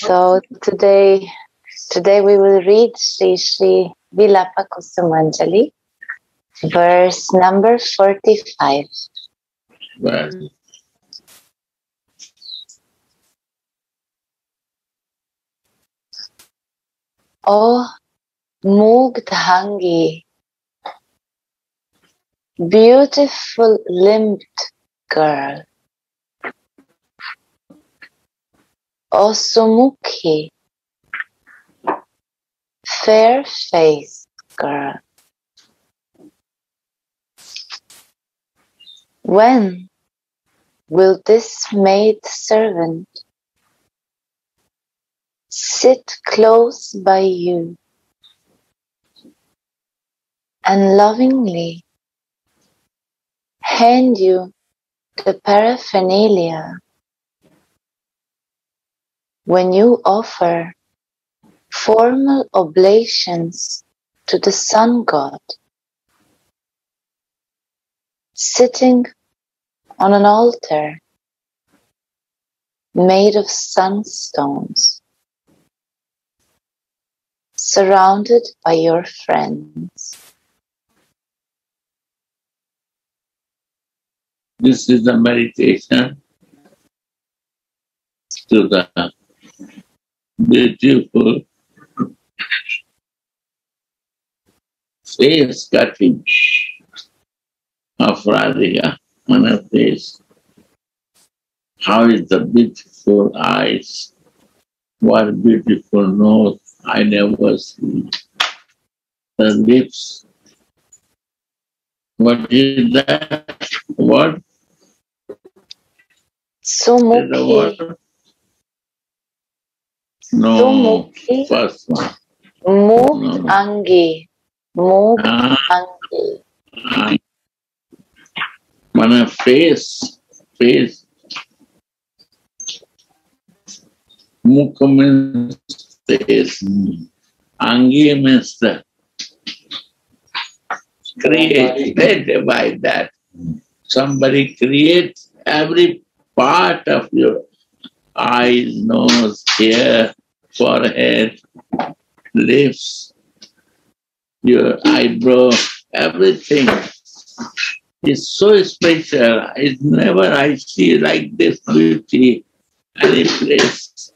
So today, today we will read Sri Sri Vilapa Kusumanjali, verse number 45. Well, O Mugdhangi, beautiful limbed girl. O Sumukhi, fair faced girl. When will this maid servant sit close by you and lovingly hand you the paraphernalia when you offer formal oblations to the sun god sitting on an altar made of sunstones surrounded by your friends. this is the meditation to the beautiful face cutting of Radhika on her face. How is the beautiful eyes? What beautiful nose I never see. The lips. What is that? What? So word? No, first one. Mugd Angi, Ah, Angi. ah. Mana face, face. Mukha means face. Angi means the created by that. Somebody creates every part of your eyes, nose, hair, forehead, lips, your eyebrow, everything is so special. It's never I see like this beauty any place.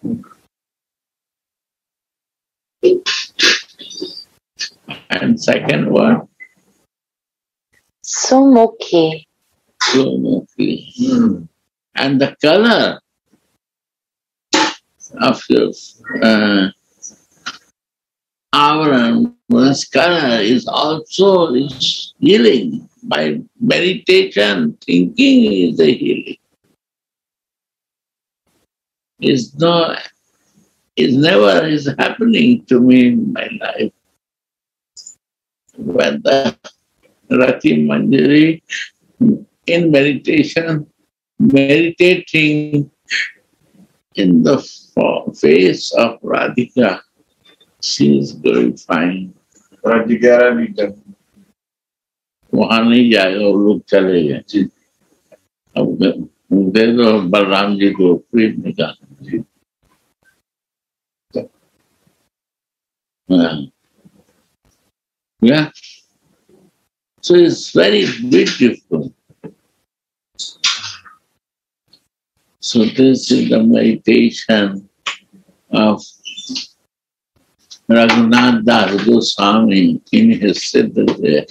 And second one, Sumukhi, Sumukhi. Hmm. And the color your uh, avaran, one's is also is healing. By meditation, thinking is the healing. Is no, is never is happening to me in my life. When the Rati Manjari in meditation, meditating in the fa- face of Radhika, she is glorifying. थोड़ा जिगरा नहीं कर वहां नहीं जाएगा वो लोग चले गए अब दे दो बलराम जी को फिर निकाल Yeah. yeah. So it's very beautiful. So this is the meditation of Raghunath Das Goswami in his Siddhaya.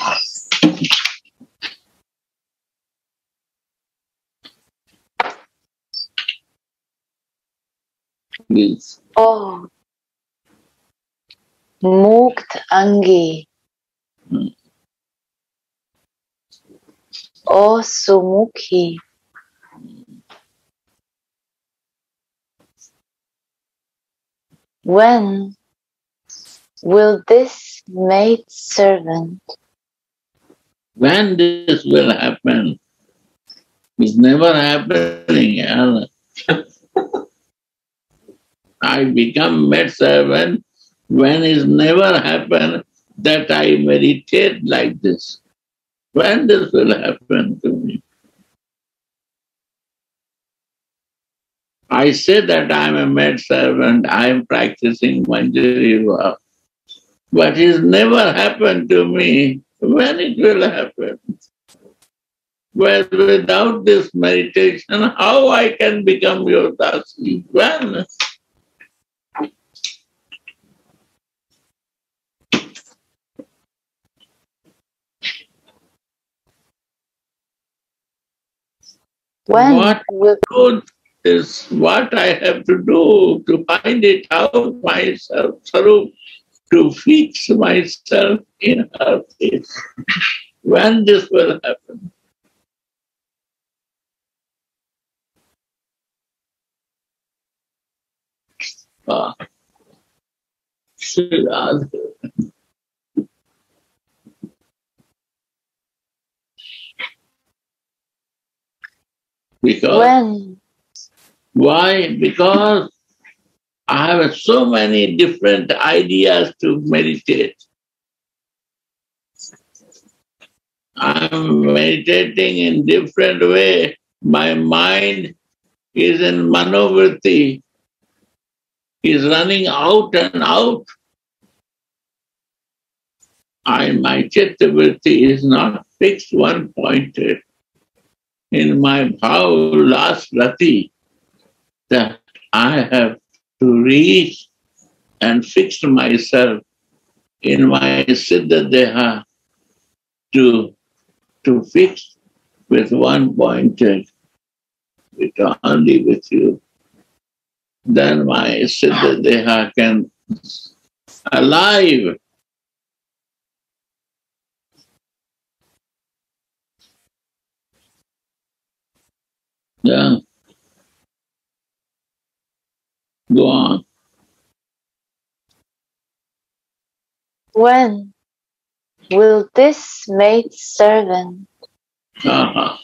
Please. O Mugd Angi. Hmm. O Sumukhi, when will this maid servant When this will happen? It's never happening. I become maid servant when it's never happened that I meditate like this. When this will happen to me? I say that I'm a maid servant, I'm practicing Manjari Bhav. But it's never happened to me. When it will happen? Well, without this meditation, how I can become your dasi? When? When What will good is what I have to do to find it out myself, Sarup, to fix myself in her face. When this will happen? Ah. Because when why? Because I have so many different ideas to meditate. I'm meditating in different way. My mind is in manovritti, is running out and out. And my chittavritti is not fixed, one pointed. In my bhav last rati, that I have to reach and fix myself in my Siddha Deha to, to fix with one pointed, with only with you. Then my Siddha Deha can alive. Yeah. Go on. when will this maid servant Uh-huh.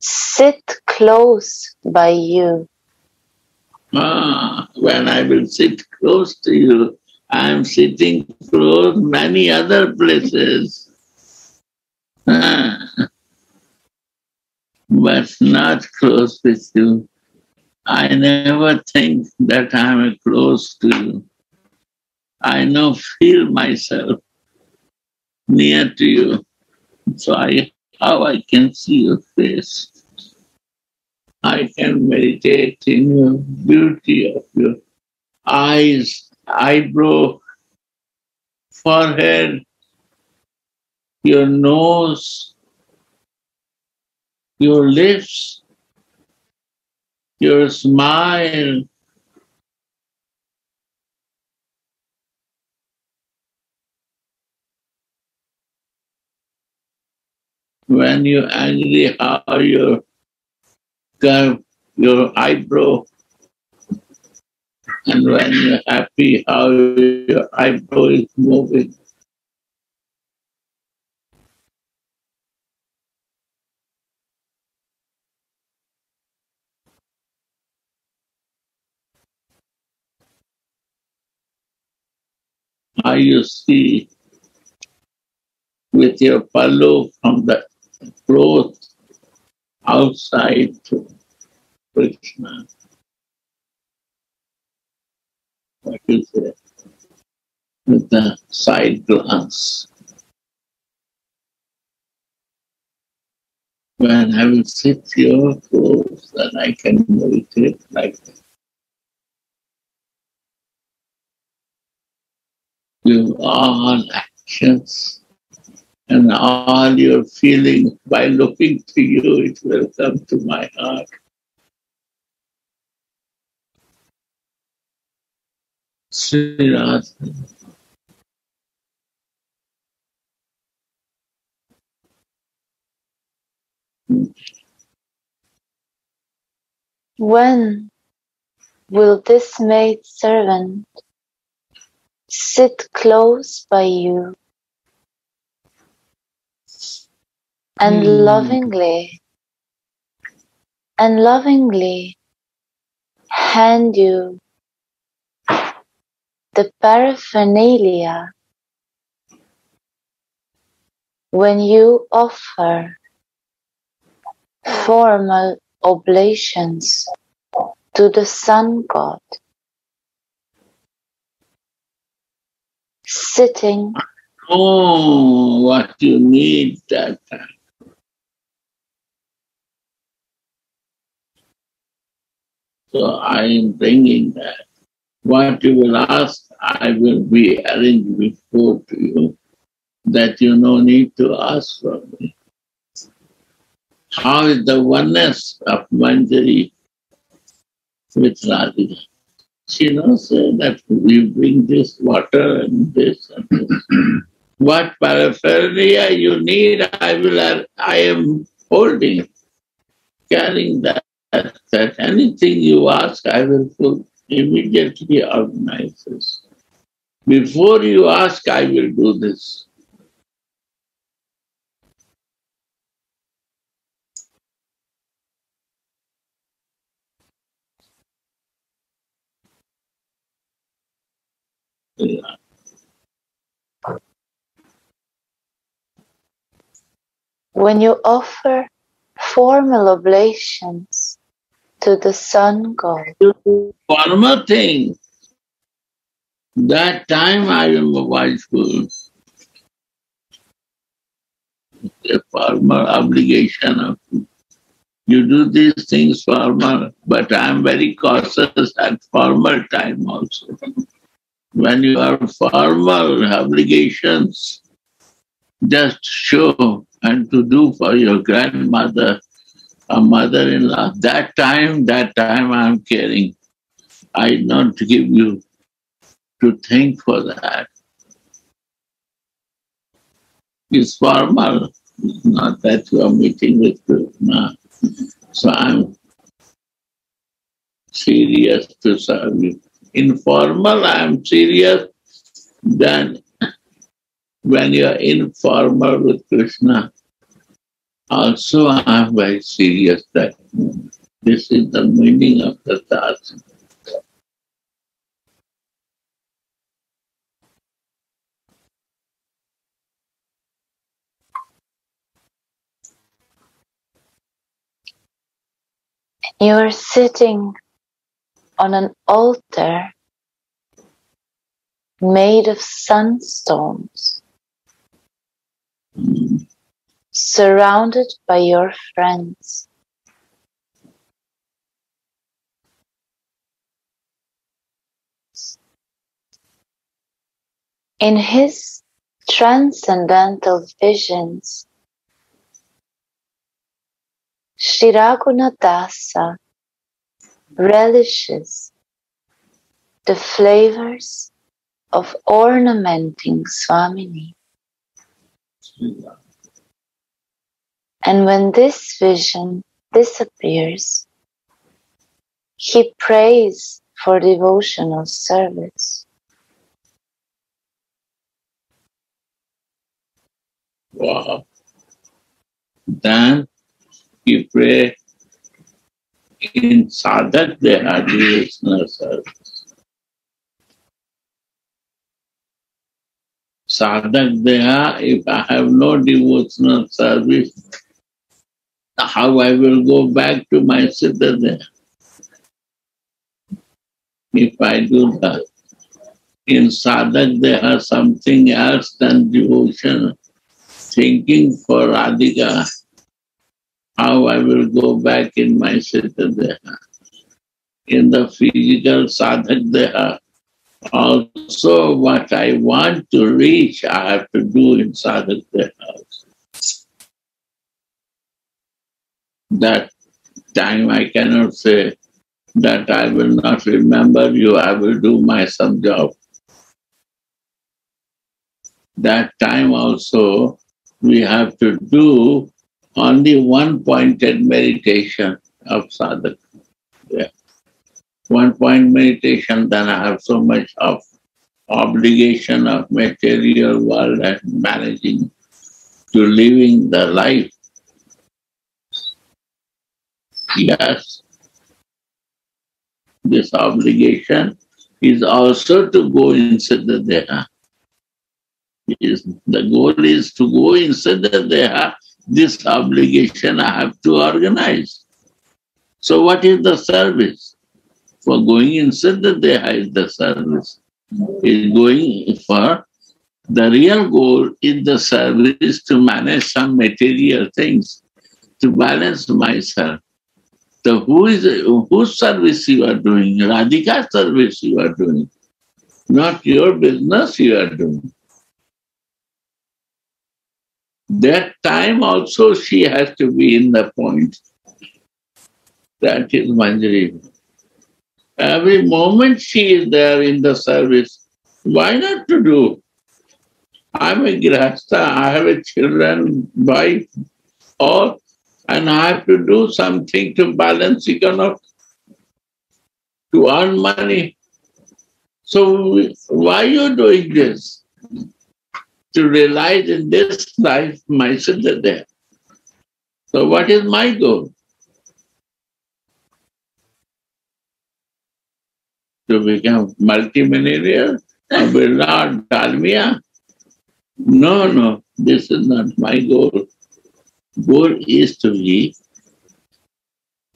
sit close by you Ah, when I will sit close to you, I am sitting close many other places. Ah, but not close with you. I never think that I am close to you. I now feel myself near to you. So I how I can see your face. I can meditate in your beauty of your eyes, eyebrow, forehead, your nose, your lips, your smile. When you're angry, how your your eyebrow, and when you're happy, how your eyebrow is moving. How you see with your pallu from the cloth outside to Krishna. What is it? With the side glance. When I will sit here close, then I can meditate like that. Give all actions and all your feelings. by looking to you, it will come to my heart. When will this maid servant sit close by you and Hmm. lovingly and lovingly hand you the paraphernalia when you offer formal oblations to the sun god, sitting Oh, what you need that time. So I am bringing that. What you will ask, I will be arranged before to you, that you no need to ask for me. How is the oneness of Manjari with Radhika? She knows uh, that we bring this water and this and this. what paraphernalia you need, I will. I am holding, carrying that. That anything you ask, I will put immediately organize this. Before you ask, I will do this. When you offer formal oblations to the sun god. Formal thing. That time I am watchful. A formal obligation of you do these things formal, but I am very cautious at formal time also. When you are formal obligations, just show and to do for your grandmother or mother-in-law. That time, that time I am caring. I don't give you to think for that. It's formal, not that you are meeting with Krishna. So I'm serious to serve you. Informal, I am serious. Then when you are informal with Krishna, also I am very serious that this is the meaning of the task. You are sitting on an altar made of sunstones, surrounded by your friends. In his transcendental visions, Sri Raghunatha Dasa relishes the flavors of ornamenting Swamini. And when this vision disappears, he prays for devotional service. Wow. Then you pray in sadhak deha devotional service. Sadhak deha, if I have no devotional service, how I will go back to my siddha? If I do that. In sadhak deha, something else than devotion, thinking for Radhika, how I will go back in my Siddha. In the physical sadhak Deha, also what I want to reach, I have to do in sadhak Deha. That time I cannot say that I will not remember you, I will do my some job. That time also we have to do only one pointed meditation of sadhaka. Yeah. One point meditation, then I have so much of obligation of material world and managing to living the life. Yes. This obligation is also to go inside the Deha. Is the goal is to go inside the Deha this obligation I have to organize. So what is the service? For going in Siddhadeha is the service. Is going for the real goal is the service to manage some material things, to balance myself. So who is whose service you are doing? Radhika service you are doing. Not your business you are doing. That time also she has to be in the point. That is Manjari. Every moment she is there in the service. Why not to do? I'm a grahastha, I have a children, wife, all, and I have to do something to balance economic, to earn money. So why are you doing this? To realize in this life my siddha there. So what is my goal? To become multimillionaire build out Dalmia? No, no, this is not my goal. Goal is to be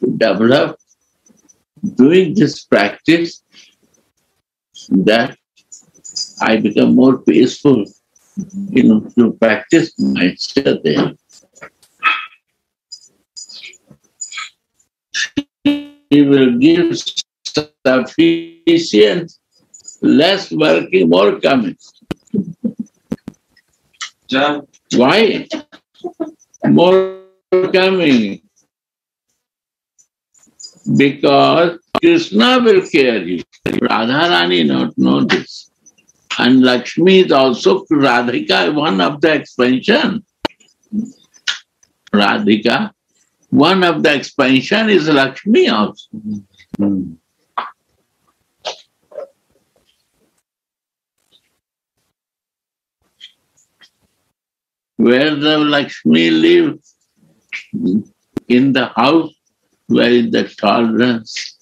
to develop doing this practice that I become more peaceful, you know, to practice myself there. He will give sufficient, less working, more coming. John, Why? More coming. Because Krishna will care you. Radharani not know this. And Lakshmi is also Radhika, one of the expansion. Radhika, one of the expansion is Lakshmi also. where the Lakshmi lives, in the house, where is the tolerance?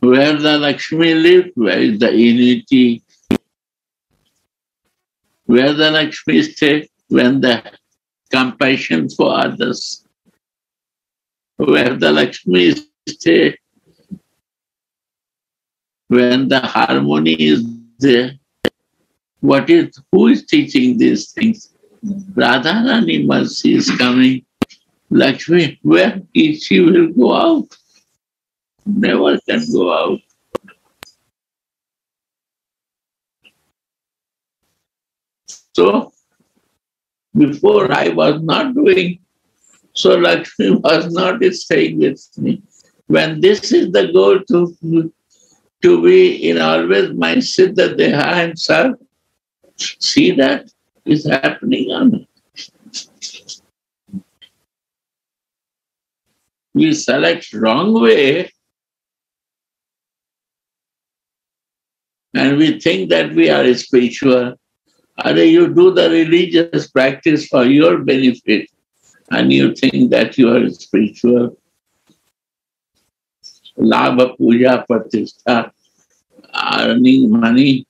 Where the Lakshmi lives, where is the unity? Where the Lakshmi stays, when the compassion for others. Where the Lakshmi stays, when the harmony is there. What is, who is teaching these things? Radharani Mercy is coming. Lakshmi, where is she will go out? Never can go out. So, before I was not doing, so Lakshmi was not staying with me. When this is the goal to, to be in always my Siddha Deha and serve, see that is happening on we select wrong way and we think that we are spiritual or you do the religious practice for your benefit and you think that you are spiritual labha puja pratishtha earning money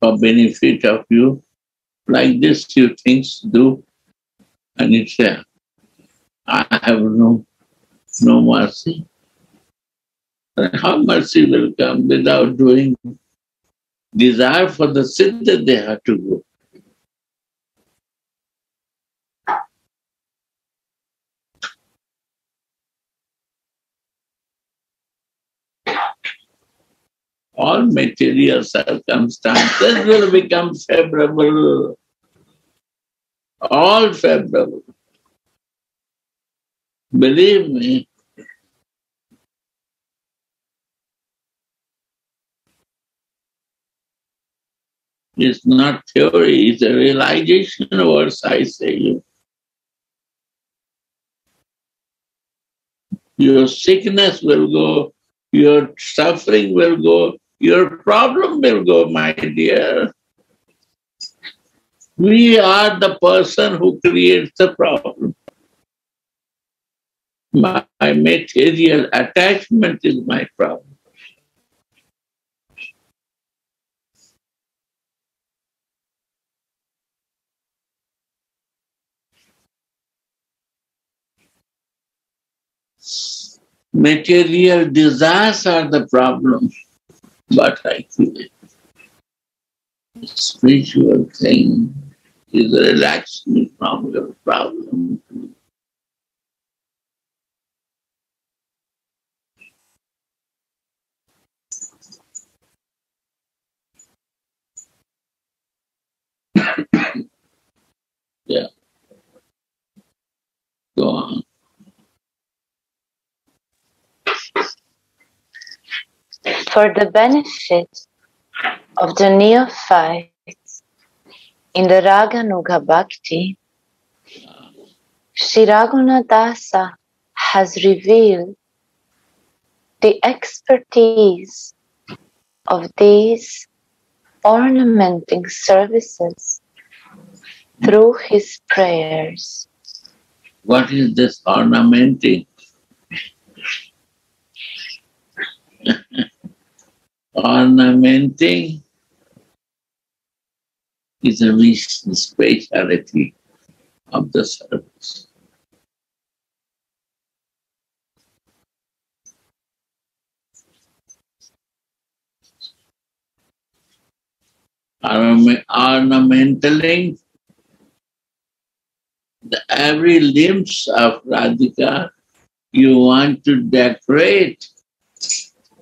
for benefit of you. Like this, you things do, and it's there. I have no no mercy. And how mercy will come without doing desire for the sin that they have to go? all material circumstances will become favorable. All favorable. Believe me. It's not theory, it's a realization words I say you. Your sickness will go, your suffering will go, your problem will go, my dear. We are the person who creates the problem. My material attachment is my problem. Material desires are the problem, but I feel it. Spiritual thing is a relaxing from your problem. yeah. Go on. For the benefit of the neophytes in the Raganuga Bhakti, Sri Raghunatha has revealed the expertise of these ornamenting services through his prayers. What is this ornamenting? Ornamenting is a recent speciality of the service. Ornamentaling the every limbs of Radhika you want to decorate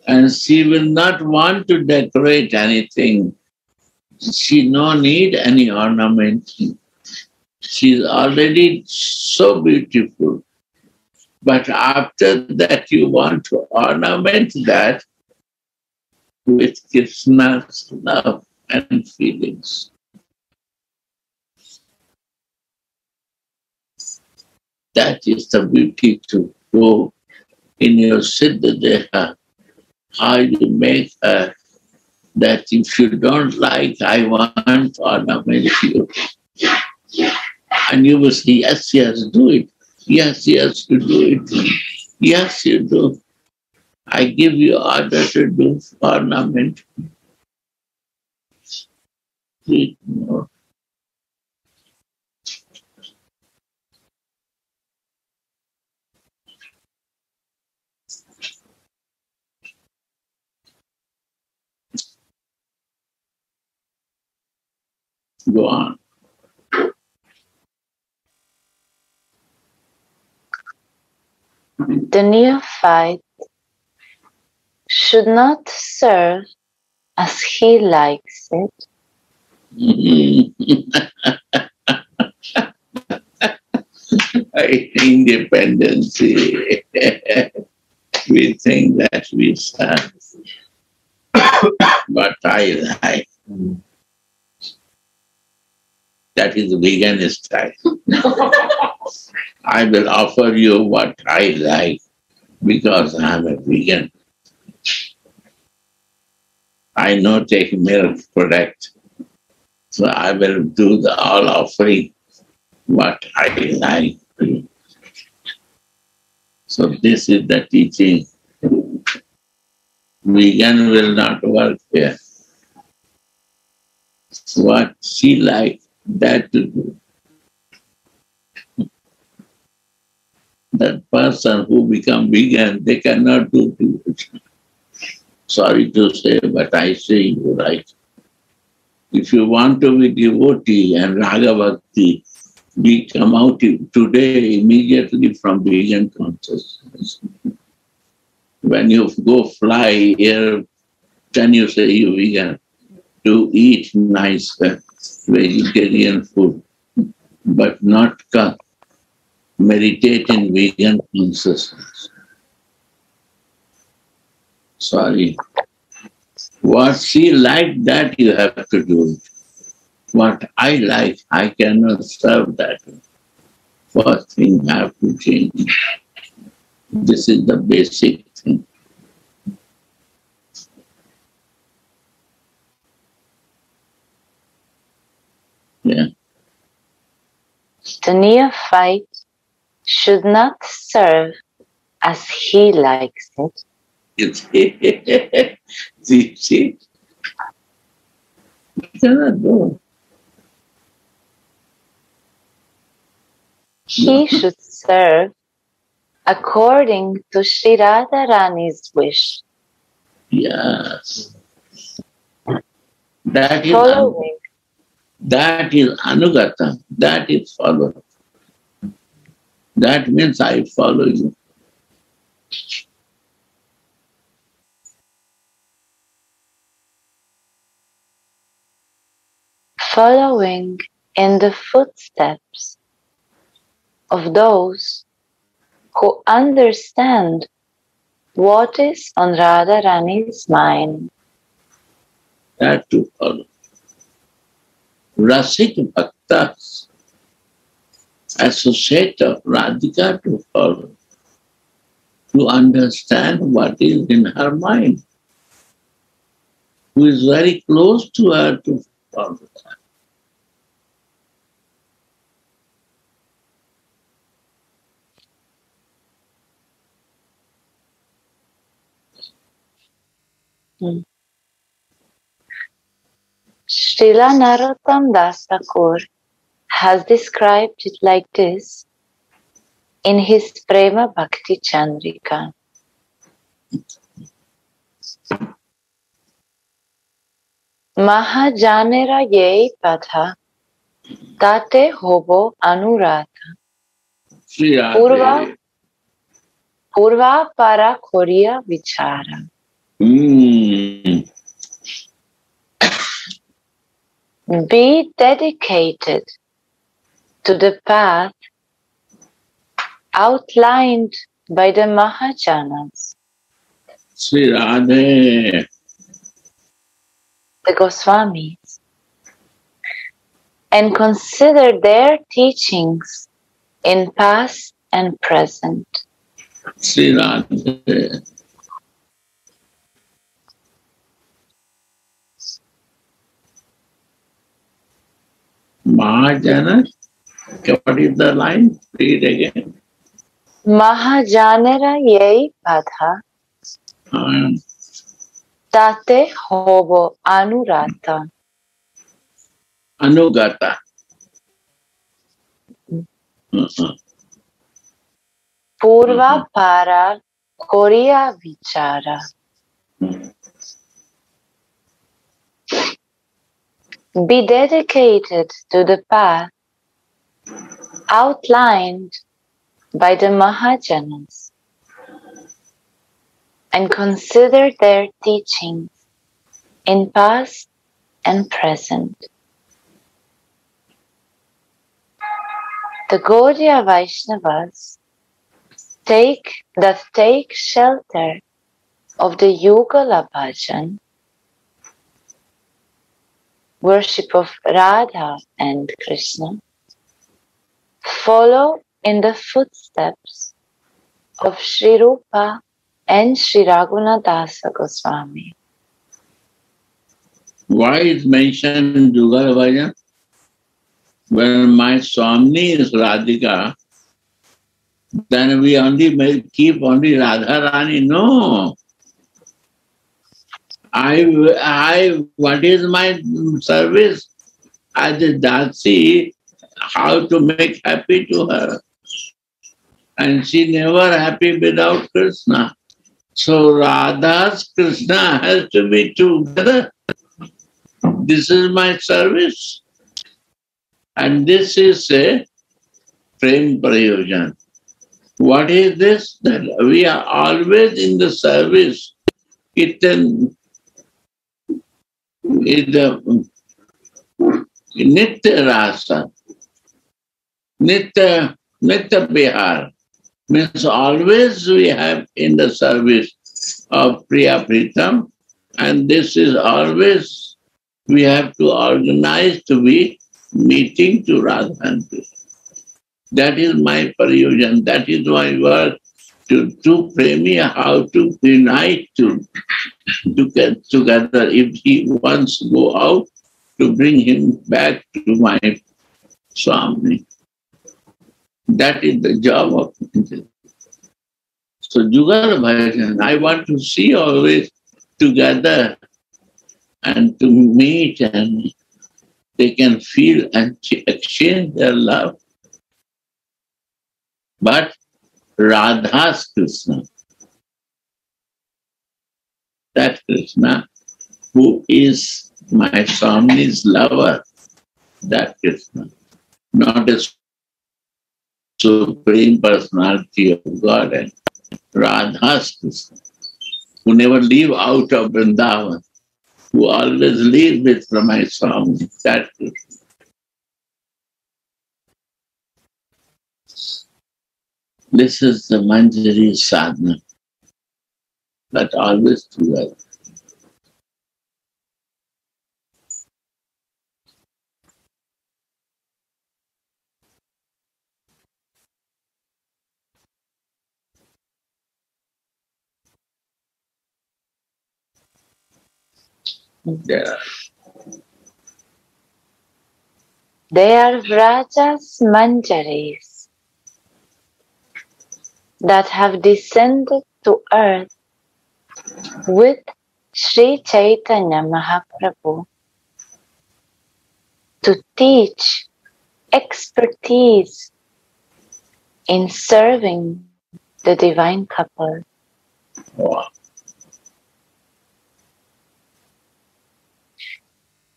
and she will not want to decorate anything. She no need any ornament. She's already so beautiful. But after that, you want to ornament that with Krishna's love and feelings. That is the beauty to go in your Siddha Deha you make her that if you don't like, I want ornament you. And you will say, yes, yes, do it. Yes, yes, you do it. Yes, you do. I give you order to do ornament. Go on. The neophyte should not serve as he likes it. Independency. we think that we serve, but I like. That is vegan style. I will offer you what I like because I am a vegan. I know take milk product. So I will do the all offering what I like. So this is the teaching. Vegan will not work here. What she likes that that person who become vegan, they cannot do devotion. Sorry to say, but I say you right. If you want to be devotee and raga we come out today immediately from vegan consciousness. When you go fly here, can you say you vegan to eat nice vegetarian food, but not meditate in vegan consciousness. Sorry. What she liked, that you have to do. What I like, I cannot serve that. First thing I have to change. This is the basic thing. Yeah. The neophyte should not serve as he likes it. see, see? cannot do. He should serve according to Sri Radharani's wish, Yes. That is, following that is anugata. That is followed. That means I follow you. following in the footsteps of those who understand what is on Radharani's mind. That to follow. Rasik Bhaktas, associate of Radhika to follow, to understand what is in her mind, who is very close to her to follow that. Hmm. Srila Narottam Das Thakur has described it like this in his Prema Bhakti Chandrika. Mahajanera ye patha tate hobo anurata Purva- purva para korea vichara. Hmm. Be dedicated to the path outlined by the Mahajanas, Sri Radhe. the Goswamis, and consider their teachings in past and present. Sri Radhe. महाजानर what is the line read again महाजानर यही बाधा ताते होबो अनुराता अनुगता पूर्वा पारा Korea विचारा Be dedicated to the path outlined by the Mahajanas and consider their teachings in past and present. The Gaudiya Vaishnavas take that take shelter of the Yugala Bhajan, worship of Radha and Krishna, follow in the footsteps of Sri Rupa and Sri Raghunatha Goswami. Why is mentioned Jugal Bhajan? When my Swami is Radhika, then we only keep only Radha Rani. No. I, I, what is my service as a Dasi? How to make happy to her. And she never happy without Krishna. So Radha's Krishna has to be together. This is my service. And this is a Prem Prayojan. What is this? That we are always in the service. It Nitya Rasa. Nitya, Nitya Bihar means always we have in the service of Priya Pritam, and this is always we have to organize to be meeting to Radha. That is my prayojan. That is my work to to Premi how to unite to, to get together. If he wants to go out, to bring him back to my Swami. That is the job of So Jugal Bhajan, I want to see always together and to meet and they can feel and exchange their love. But Radha's Krishna. That Krishna who is my Swami's lover, that Krishna, not a supreme personality of God and Radha's Krishna, who never leave out of Vrindavan, who always live with my Swami, that Krishna. This is the Manjari sadhana, but always together. Yeah. They are Vraja's manjaris that have descended to earth with Sri Chaitanya Mahaprabhu to teach expertise in serving the divine couple. Wow.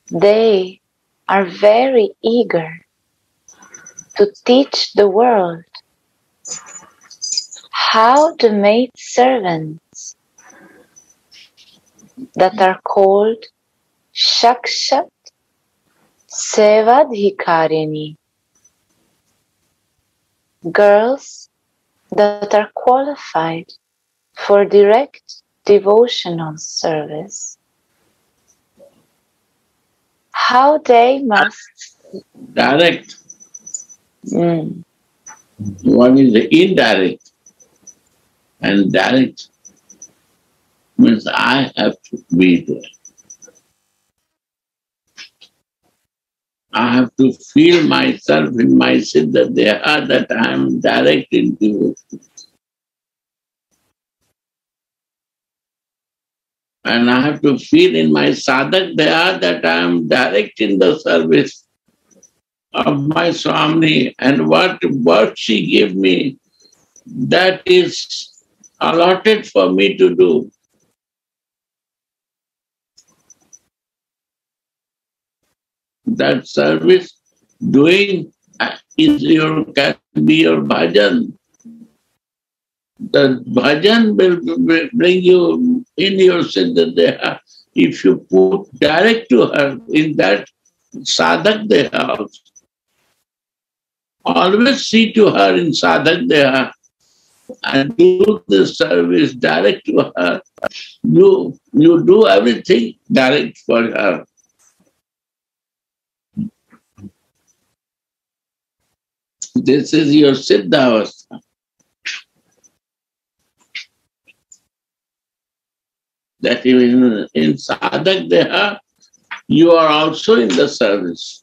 They are very eager to teach the world how to make servants that are called Shakshat Sevadhikarini, girls that are qualified for direct devotional service. How they must Direct. Mm, One is the indirect. And direct means I have to be there. I have to feel myself in my siddha deha that I am direct in devotion. And I have to feel in my sadhak deha that I am direct in the service of my Swami and what what she gave me, that is allotted for me to do. That service doing uh, is your can be your bhajan. The bhajan will bring you in your siddha. If you put direct to her in that sadhak deha always see to her in sadhak deha and do the service direct to her. You, you do everything direct for her. This is your siddhavastha. That in, in sadhak deha, you are also in the service.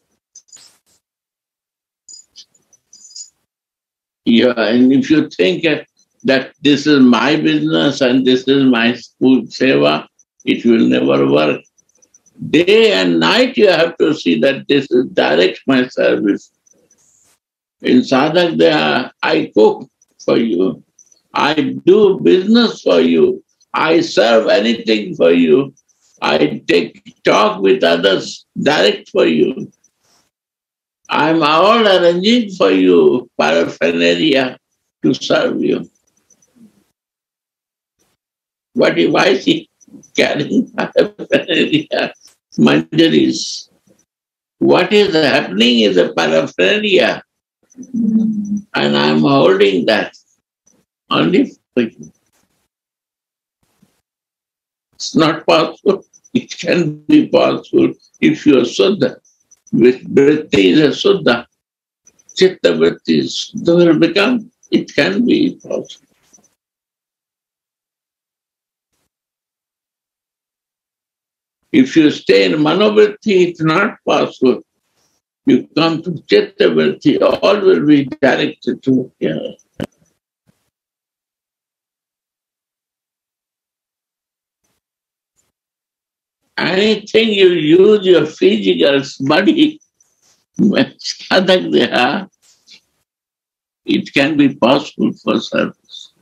Yeah, and if you think that this is my business and this is my school seva, it will never work. Day and night you have to see that this is direct my service. In sadhak there, I cook for you. I do business for you. I serve anything for you. I take talk with others direct for you. I'm all arranging for you paraphernalia to serve you. What if I see carrying paraphernalia, manjaris? What is happening is a paraphernalia, and I'm holding that only for you. It's not possible. It can be possible if you are with vritti is a Suddha. Chitta vritti is will become, it can be possible. If you stay in manovritti, it's not possible. You come to chitta vritti, all will be directed to here. Anything you use your physical body, it can be possible for service.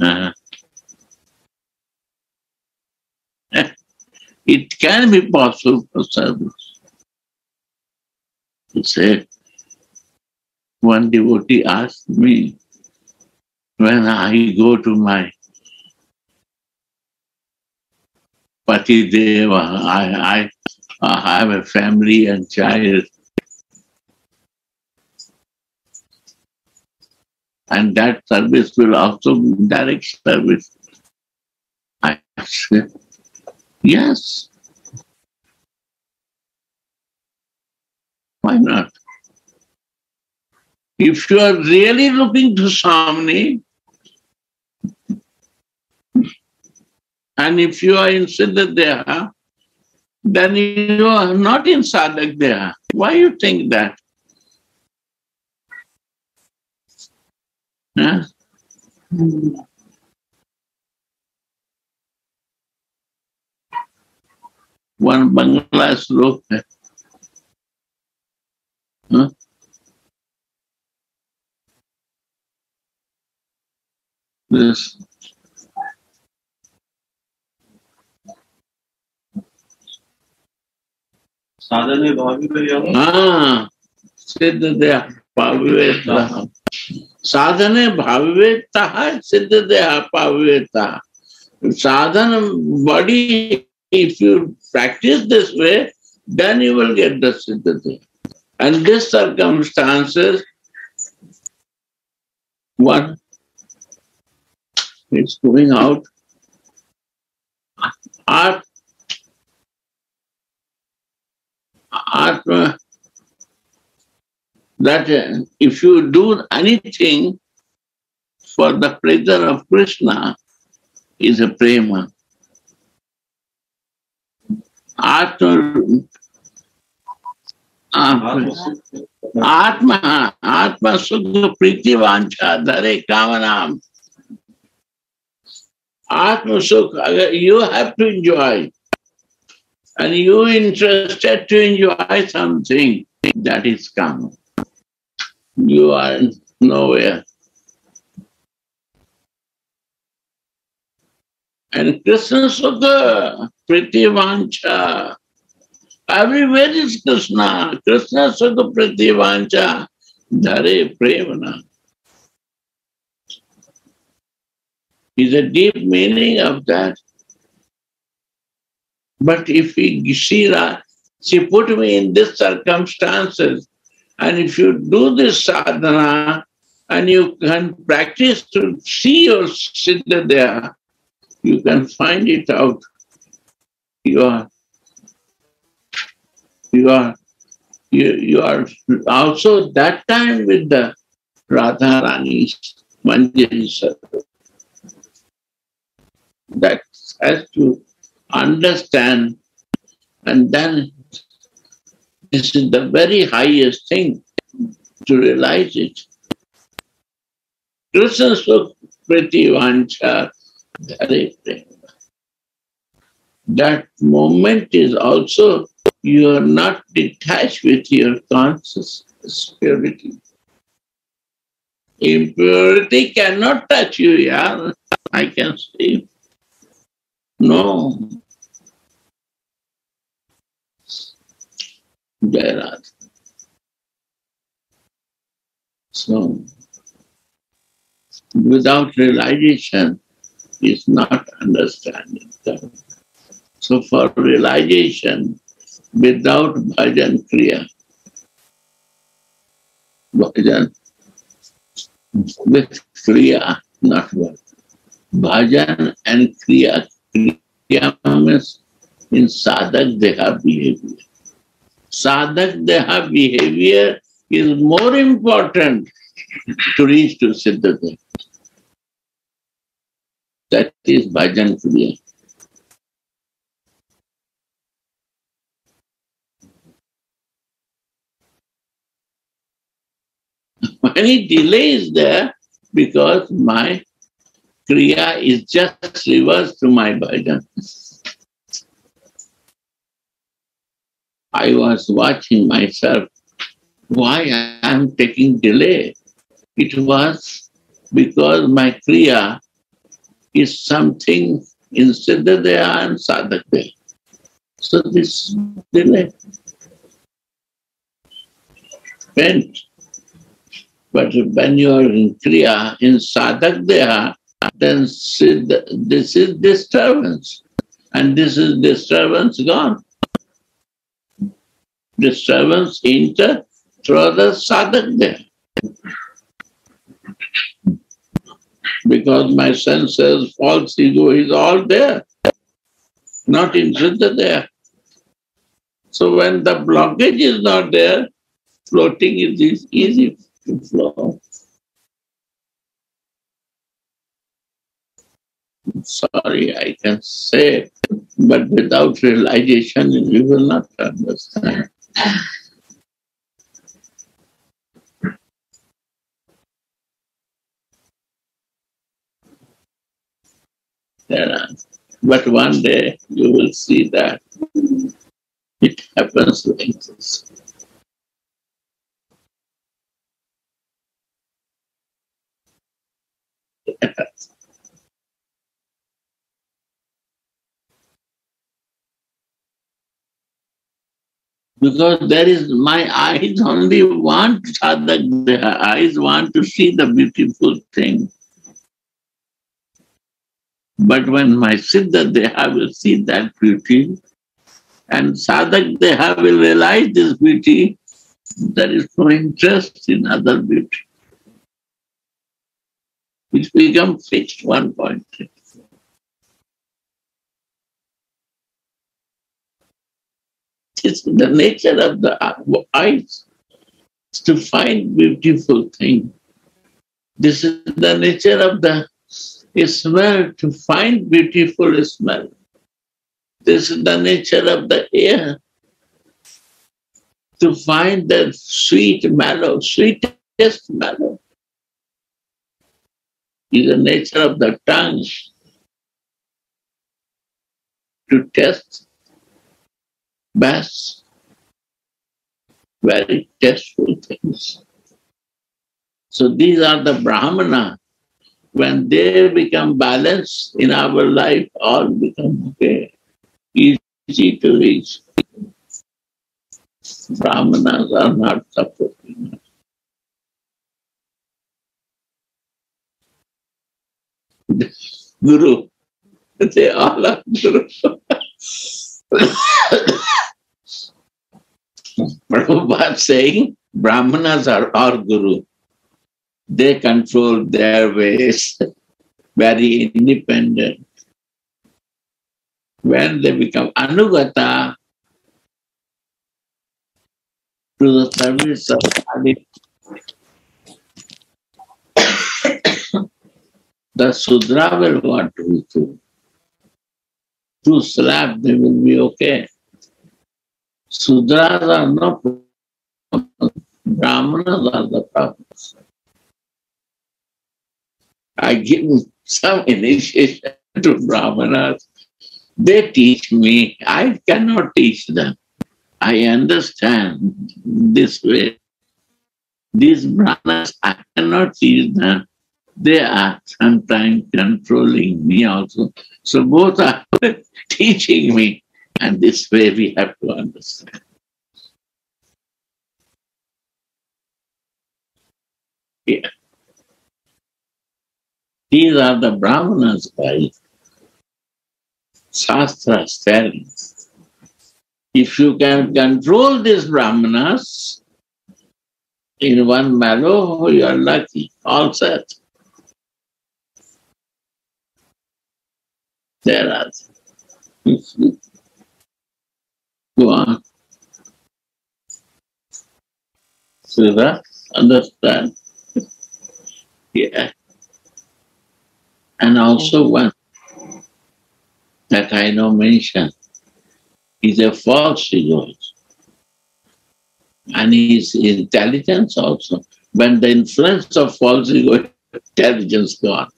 Uh, it can be possible for service. You say, one devotee asked me, when I go to my Pati Deva, I, I, I have a family and child. And that service will also be direct service. I said, yes. Why not? If you are really looking to Samni, and if you are in Siddhadeha, then you are not in Sadhak Deha. Why you think that? Huh? One Bangla sloka. Huh? This साधने सिद्ध सिद्ध देहा पाव्यता साधन body if you practice this way then you will get the सिद्ध दे and this circumstances one it's going out आप Atma, that if you do anything for the pleasure of Krishna, is a prema. Atma, Atma, Atma, Atma Sukha Priti Vancha Dhare Kamanam. Atma Sukha, you have to enjoy and you interested to enjoy something that is come. You are nowhere. And Krishna Sukha, Priti Vancha. Everywhere is Krishna. Krishna Sukha Priti Vancha. Dhare Premana. Is a deep meaning of that. But if we see that, she put me in these circumstances, and if you do this sadhana and you can practice to see your siddha there, you can find it out. You are, you are, you, you are also that time with the Radharani Manjari Sadhu. That has to understand, and then this is the very highest thing to realize it. Krishna Sukh Priti Vancha That moment is also you are not detached with your conscious purity. Impurity cannot touch you, yeah. I can see. No. Jayaraj. So, without realization is not understanding. So for realization, without bhajan kriya, bhajan with kriya, not work. Bhajan and kriya, kriya means in sadhak deha behavior. Sadhak deha behavior is more important to reach to Siddhata. That is bhajan kriya. Any delay is there because my kriya is just reverse to my bhajan. I was watching myself why I am taking delay. It was because my Kriya is something in Siddhadeha and Sadhakdeha. So this delay. When, but when you are in Kriya, in Sadhakdeha, then siddha, this is disturbance. And this is disturbance gone. Disturbance enter through the sadhakdeha. Because my senses, false ego is all there, not in Siddha So when the blockage is not there, floating is easy to flow. Sorry, I can say, it, but without realization, you will not understand. Yeah. But one day you will see that it happens like this. Because there is my eyes only want sadhak, the eyes want to see the beautiful thing. But when my Siddha Deha will see that beauty, and Sadhak Deha will realize this beauty, there is no interest in other beauty. Which becomes fixed one point. It's the nature of the eyes to find beautiful things. This is the nature of the smell, to find beautiful smell. This is the nature of the air. To find the sweet mellow, sweetest mallow. Is the nature of the tongue. To test best, very tasteful things. So these are the Brahmana when they become balanced in our life, all become okay, easy to reach. Brahmanas are not supporting us. Guru, they all are Guru. Prabhupada saying, Brahmanas are our Guru they control their ways, very independent. When they become anugata to the service of Adi, the Sudra will want to do. To slap, they will be okay. Sudras are not Brahmanas are the problems. I give some initiation to Brahmanas. They teach me. I cannot teach them. I understand this way. These Brahmanas, I cannot teach them. They are sometimes controlling me also. So both are teaching me. And this way we have to understand. Yeah. These are the Brahmanas by Shastra telling. If you can control these Brahmanas in one mallow, you are lucky, all set. There are. Go on. Uh, so that understand? Yeah. And also one that I know mention is a false ego. And his intelligence also. When the influence of false ego, intelligence gone.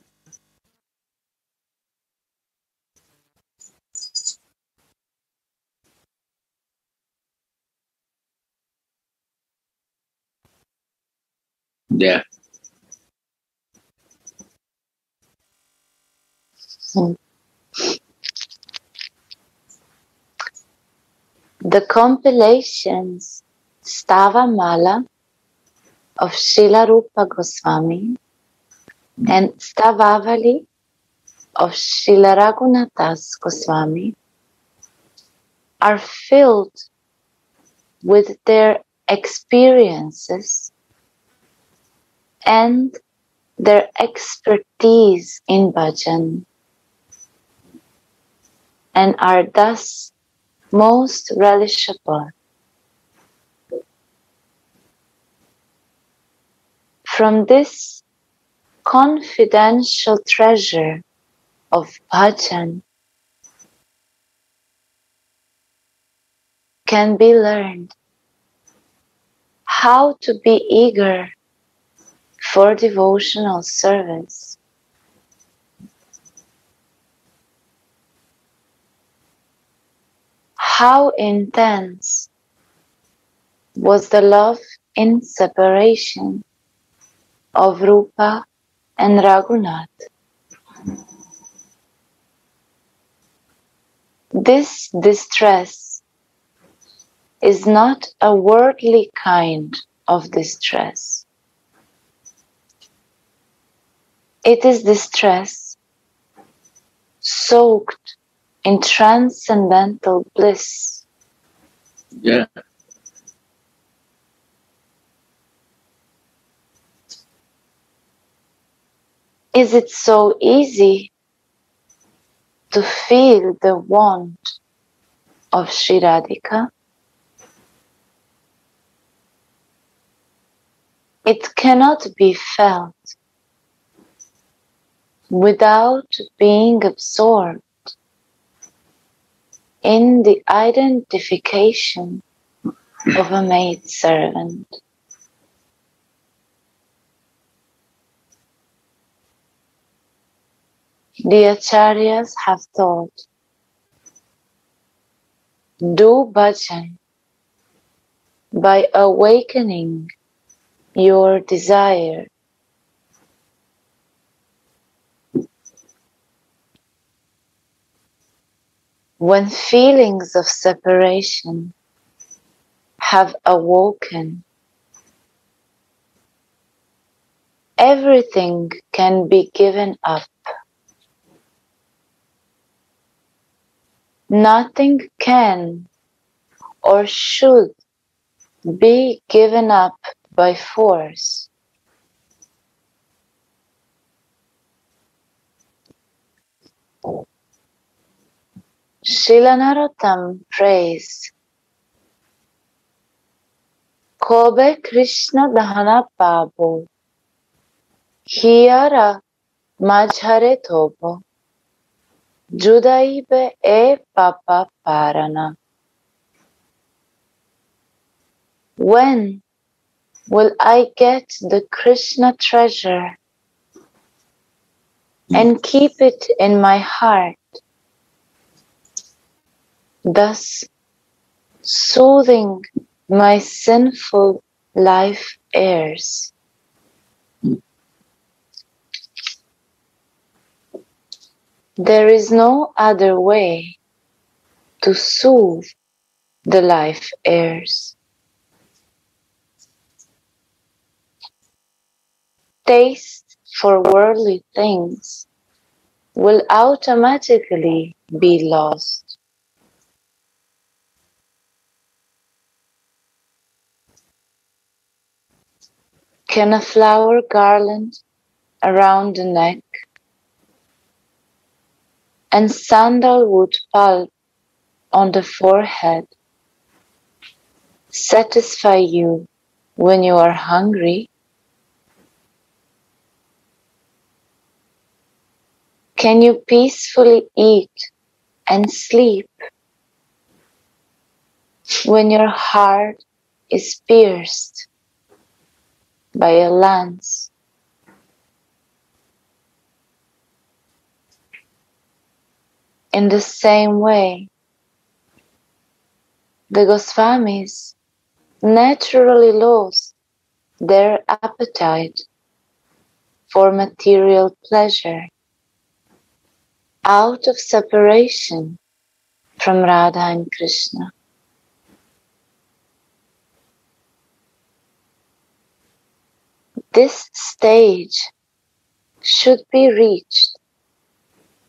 There. The compilations Stava Mala of Srila Rupa Goswami and Stavavali of Srila Raghunatha Dasa Goswami are filled with their experiences and their expertise in bhajan and are thus most relishable. From this confidential treasure of bhajan can be learned how to be eager for devotional service. How intense was the love in separation of Rupa and Raghunath? This distress is not a worldly kind of distress. It is distress soaked in transcendental bliss. Yeah. Is it so easy to feel the want of Sri Radhika? It cannot be felt without being absorbed in the identification of a maid servant. The acharyas have taught do bhajan by awakening your desire when feelings of separation have awoken, everything can be given up. Nothing can or should be given up by force. Srila Narottam prays Kobe Krishna Dahana Pabo Majhare Tobo Judaibe e Papa Parana When will I get the Krishna treasure and keep it in my heart? Thus soothing my sinful life airs. There is no other way to soothe the life airs. Taste for worldly things will automatically be lost. Can a flower garland around the neck and sandalwood pulp on the forehead satisfy you when you are hungry? Can you peacefully eat and sleep when your heart is pierced by a lance? In the same way, the Goswamis naturally lost their appetite for material pleasure out of separation from Radha and Krishna. This stage should be reached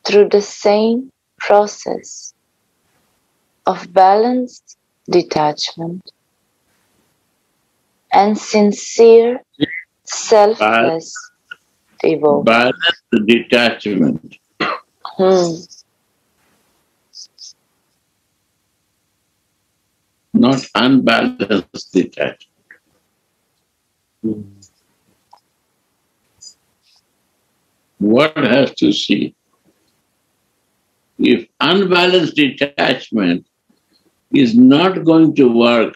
through the same process of balanced detachment and sincere selfless devotion. Balanced detachment. Hmm. not unbalanced detachment. One has to see if unbalanced detachment is not going to work,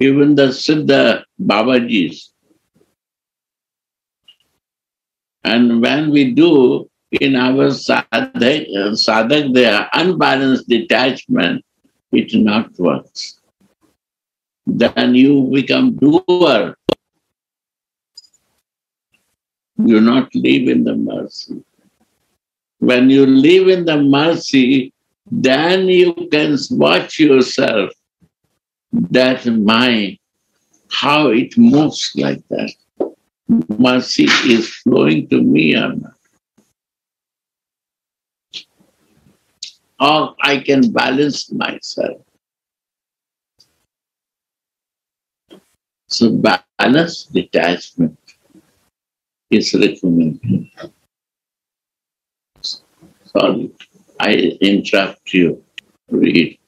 even the Siddha Babajis. And when we do in our sadhak, sadhak there, unbalanced detachment, it not works. Then you become doer. You not live in the mercy. When you live in the mercy, then you can watch yourself that mind, how it moves like that. Mercy is flowing to me or not. Or I can balance myself. So balance detachment is recommended. Sorry, I interrupt you. Read.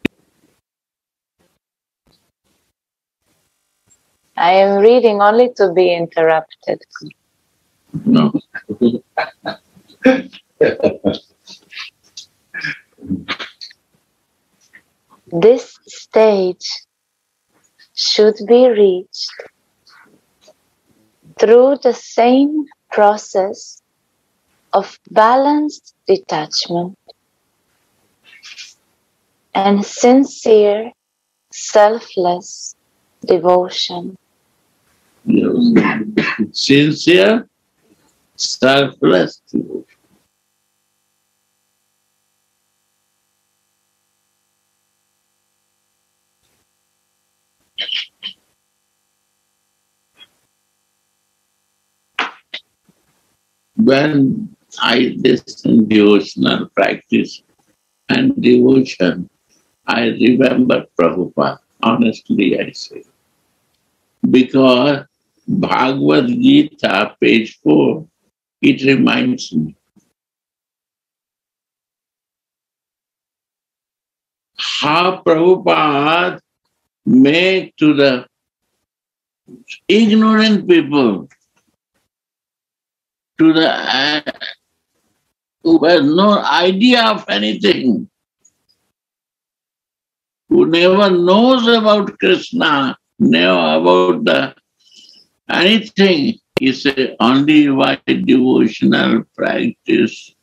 I am reading only to be interrupted. No. This stage should be reached through the same process of balanced detachment and sincere, selfless devotion. Sincere, selfless devotion. When I listen devotional practice and devotion, I remember Prabhupada, honestly I say. Because Bhagavad Gita, page 4, it reminds me. How Prabhupada make to the ignorant people, to the uh, who has no idea of anything, who never knows about Krishna, never about the anything. He said only by devotional practice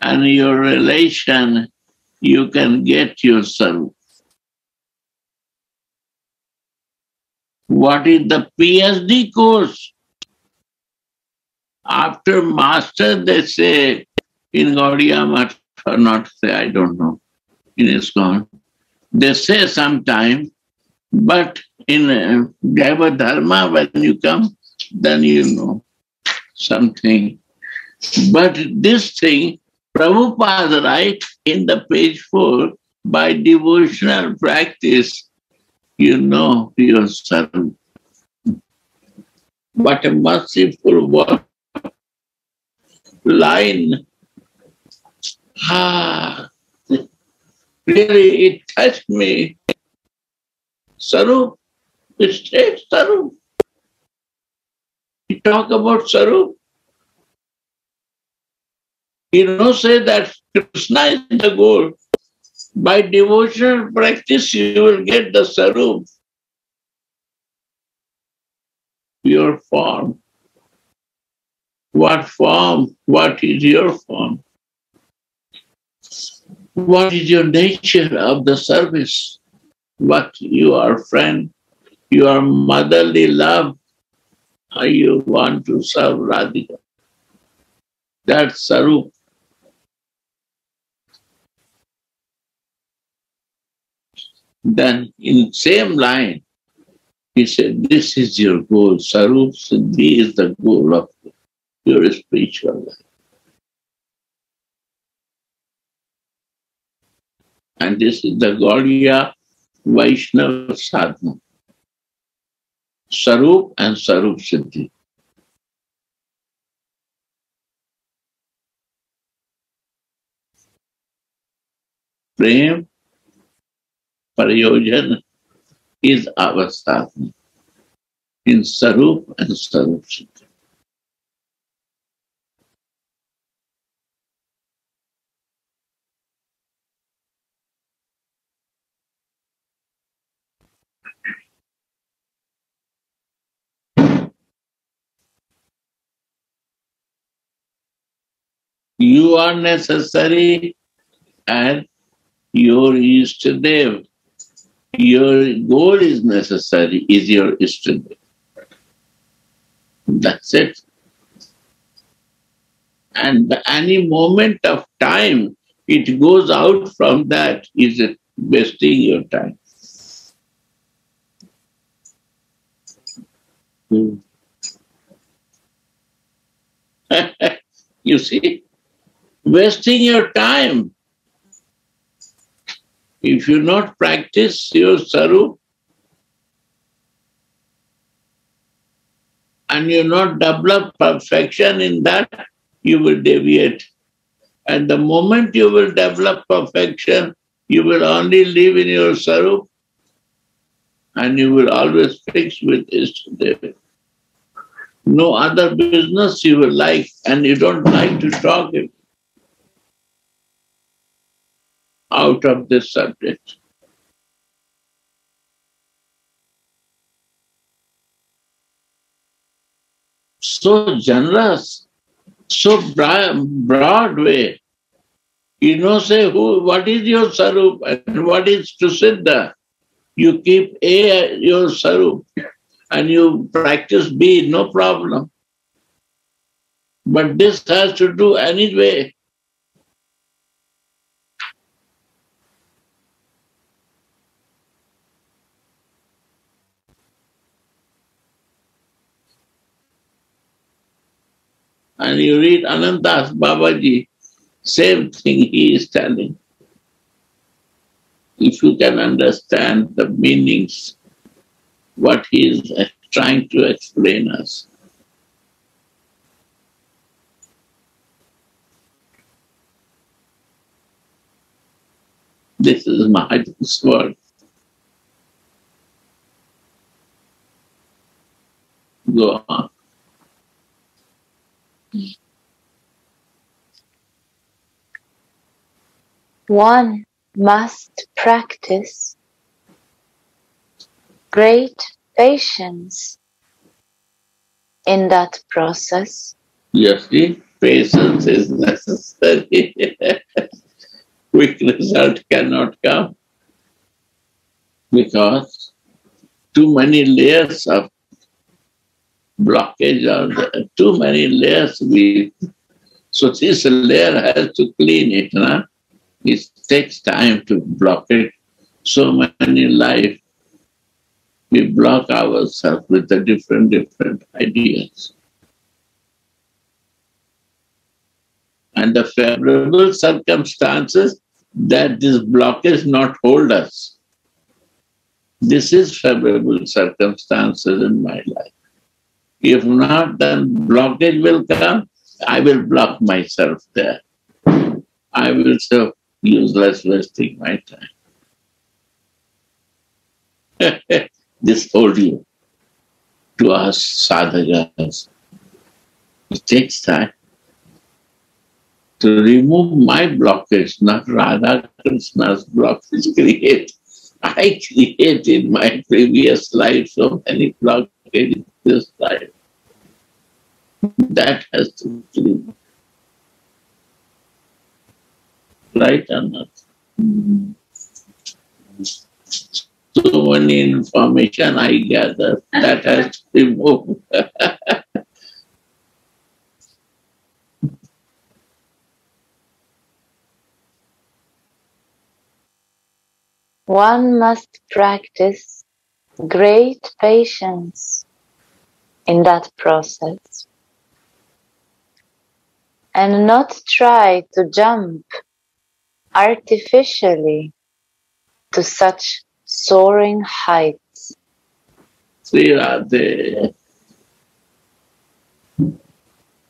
and your relation, you can get yourself. What is the PhD course? After master, they say in Gaudiya Math, or not say, I don't know, in ISKCON, they say sometime, but in uh, Dharma, when you come, then you know something. But this thing, Prabhupada write in the page four, by devotional practice, you know yourself. What a merciful word. Line. Ah, really, it touched me. Sarup, it states Sarup. We talk about Sarup. You don't say that Krishna is the goal. By devotional practice, you will get the Sarup, your form. What form? What is your form? What is your nature of the service? What you are friend, your motherly love, or you want to serve Radhika. That's Sarup. Then in same line, he said, this is your goal. Sarup Siddhi is the goal of your spiritual. And this is the Gaudiya Vaishnava sadhana. Sarup and Sarup Siddhi. Prem Prayojan is our sadhana in Sarup and Sarup Siddhi. You are necessary and your Ishtadev. Your goal is necessary, is your Ishtadev. That's it. And any moment of time, it goes out from that, is it wasting your time. Hmm. you see? Wasting your time. If you not practice your sarup and you not develop perfection in that, you will deviate. And the moment you will develop perfection, you will only live in your sarup and you will always fix with Ishtadev. No other business you will like and you don't like to talk it. Out of this subject. So generous, so broad way. You know, say who, what is your sarup and what is to siddha. You keep A your sarup and you practice B, no problem. But this has to do anyway. And you read Ananta Das Babaji, same thing he is telling. If you can understand the meanings, what he is trying to explain us. This is Mahajan's word. Go on. One must practice great patience in that process. Yes, patience is necessary. Quick result cannot come because too many layers of blockage or too many layers. We, so this layer has to clean it. Nah? It takes time to block it. So many life, we block ourselves with the different, different ideas. And the favorable circumstances that this blockage not hold us. This is favorable circumstances in my life. If not, then blockage will come. I will block myself there. I will say, useless wasting my time. this told you to us sadhakas. It takes time to remove my blockage, not Radha Krishna's blockage. Create. I created in my previous life so many blockages this life. That has to be so many information I gather that has to be moved. One must practice great patience in that process and not try to jump artificially to such soaring heights. Sri Radhe.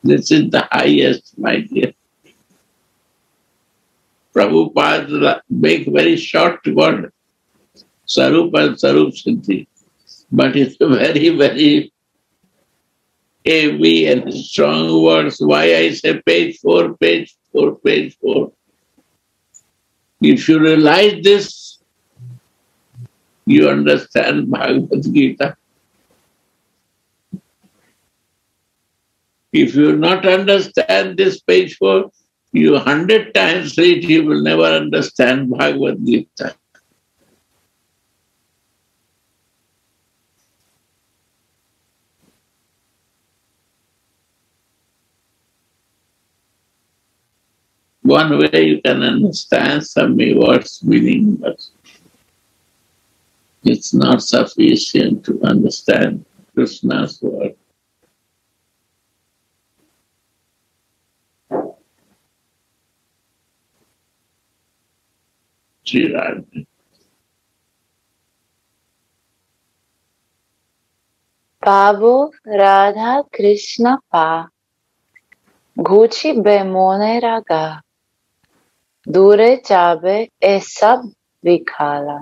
This is the highest, my dear. Prabhupada make very short word, Sarup and Sarup Siddhi. But it's very, very heavy and strong words. Why I say page four, page four, page four. If you realize this, you understand Bhagavad Gita. If you not understand this page four, you hundred times read, you will never understand Bhagavad Gita. one way you can understand some words meaning, but it's not sufficient to understand Krishna's word. Pabo Radha Krishna Pa. Ghuchi Be Mone Raga. दूरे चाबे ए सब विखाला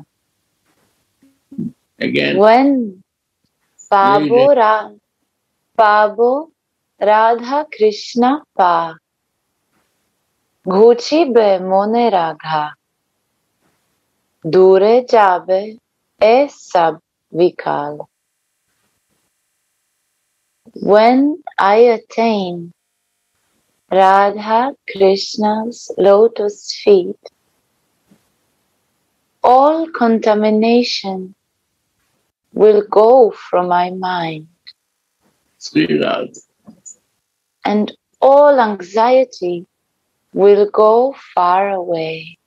Again, when Pabo Really? Ra Pabo Radha Krishna Pa घूची बेमोने रागा दूरे जाबे ए सब विखाल When I attain Radha Krishna's lotus feet, all contamination will go from my mind Sri Radha. and all anxiety will go far away.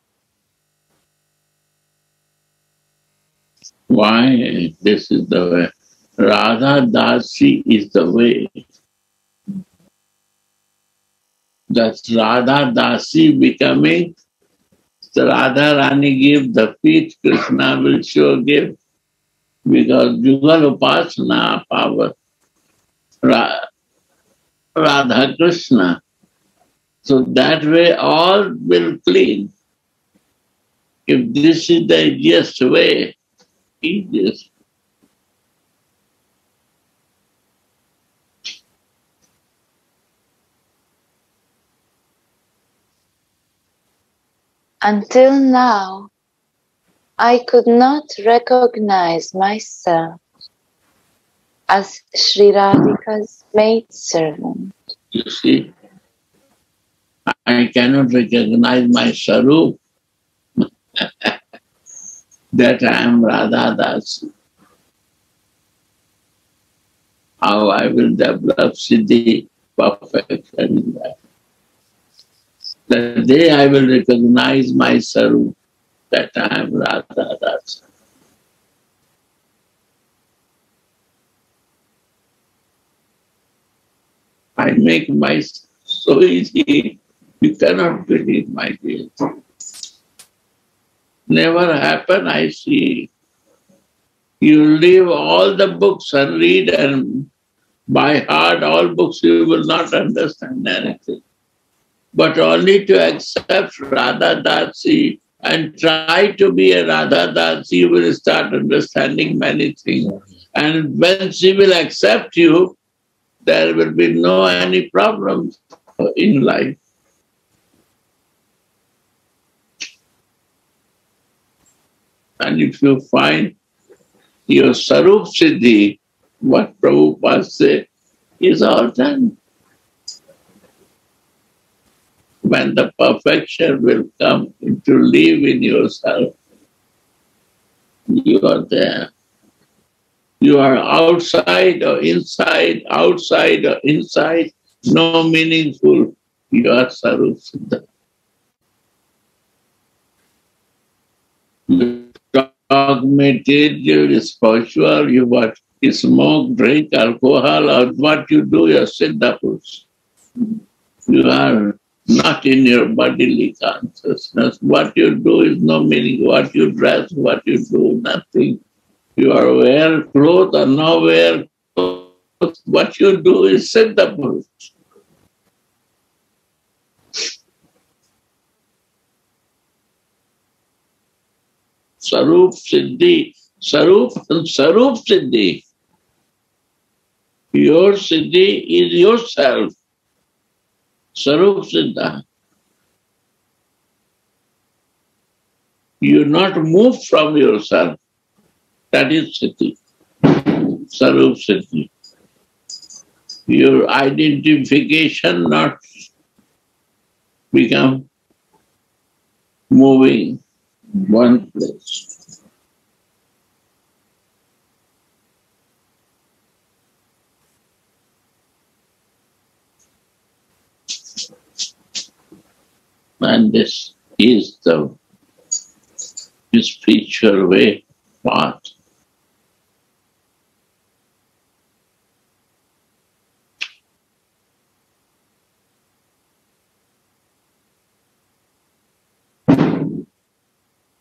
Why? This is the way. Radha Dasi is the way. That's Radha Dasi becoming the Radha Rani give the feet, Krishna will sure give. Because Jugal Upasana power. Ra- Radha Krishna. So that way all will clean. If this is the easiest way, easiest. Until now, I could not recognize myself as Sri Radhika's maidservant. You see, I cannot recognize my Sarup that I am Radha Das. How I will develop Siddhi perfection in that. The day I will recognize myself that I am Radha Das. I make my so easy. You cannot believe, my dear. Never happen, I see. You leave all the books and read and by heart all books, you will not understand anything. But only to accept Radha Dasi and try to be a Radha Dasi, you will start understanding many things. And when she will accept you, there will be no any problems in life. And if you find your Sarup Siddhi, what Prabhupada said, is all done. When the perfection will come to live in yourself, You are there. You are outside or inside, outside or inside, no meaningful. You are Sarup Siddha. You dogmated, you you what you smoke, drink alcohol, or what you do, you're Siddha. You are not in your bodily consciousness. What you do is no meaning. What you dress, what you do, nothing. You are wear clothes or no wear clothes. What you do is Siddha Purush. Sarup Siddhi, Sarup and Sarup Siddhi. Your Siddhi is yourself. Sarup Siddha. You not move from yourself. That is Siddhi. Sarup Siddhi. Your identification not become moving one place. And this is the spiritual way path.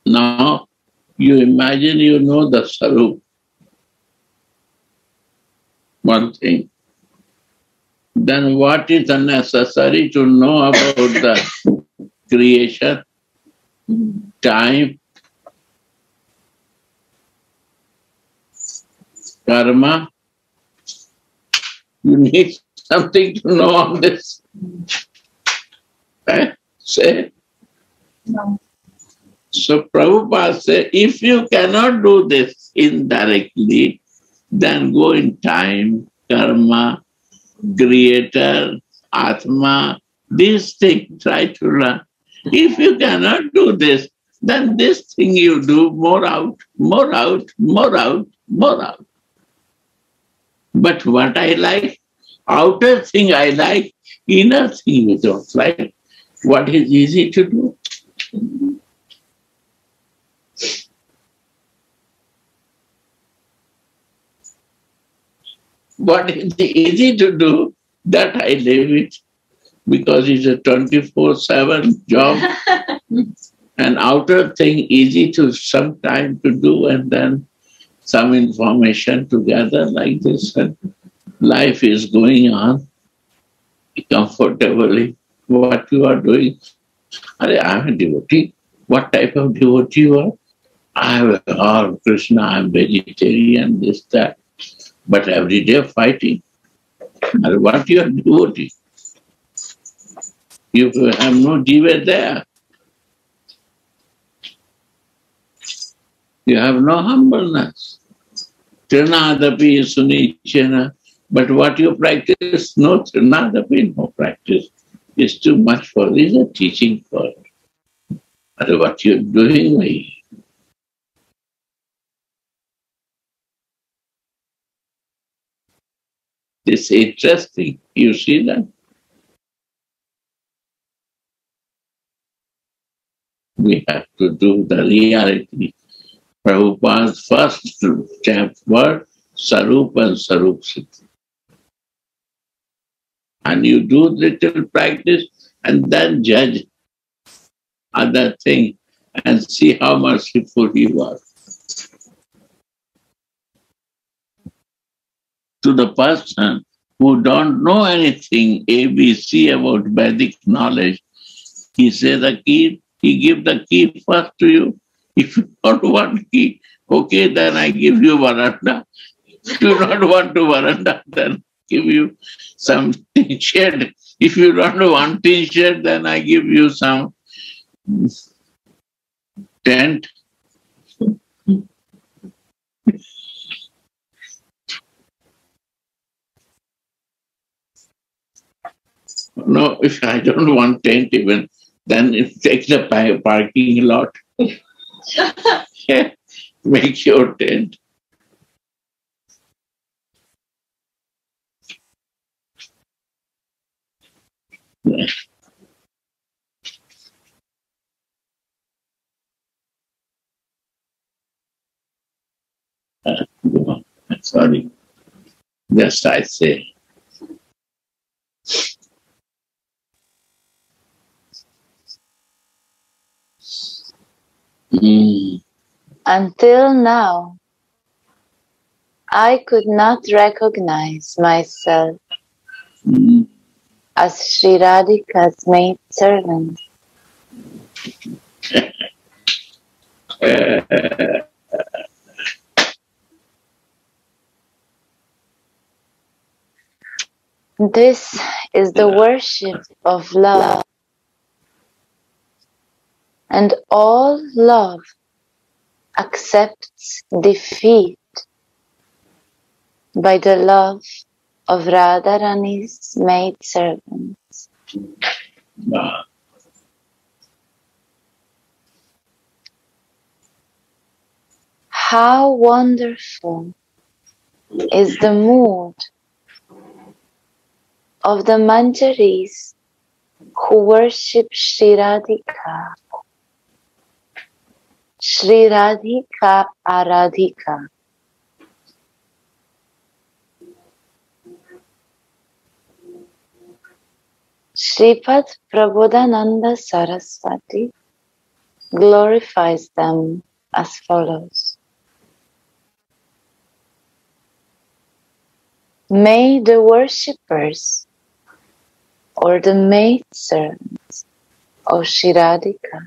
Now you imagine you know the Sarup. One thing. Then what is unnecessary to know about the creation, time, karma? You need something to know on this. Eh? Say. No. So Prabhupada said, if you cannot do this indirectly, then go in time, karma, creator, atma, these things try to learn. If you cannot do this, then this thing you do more out, more out, more out, more out. But what I like, outer thing I like, inner thing you don't like. What is easy to do? What is easy to do, that I leave it because it's a 24 7 job. An outer thing easy to some time to do and then some information together like this and life is going on comfortably. What you are doing, I am a devotee. What type of devotee you are? I have a oh, Krishna, I'm vegetarian, this, that. But every day fighting. And what you are devotee? You have no jiva there. You have no humbleness. Trinadapi sunichana. But what you practice, no trinadapi, no practice. Is too much for this a teaching for But what you're doing? It's interesting. You see that? We have to do the reality. Prabhupada's first chapter were Sarup and Sarup. And you do little practice and then judge other thing and see how merciful you are. To the person who don't know anything ABC about Vedic knowledge, he says key, he give the key first to you. If you want key, okay, then I give you veranda. If you don't want to veranda, then give you some tin shed. If you don't want tin shed, then I give you some tent. No, if I don't want tent even, then it takes the parking lot. make your tent. Uh, sorry, just I say. Mm. Until now, I could not recognize myself Mm. as Sri Radhika's maid servant. This is the worship of love. And all love accepts defeat by the love of Radharani's maidservants. Ah. How wonderful is the mood of the Manjaris who worship Sri Radhika. Sri Radhika Aradhika. Sripad Prabodhananda Saraswati glorifies them as follows. May the worshippers or the maidservants of Sri Radhika,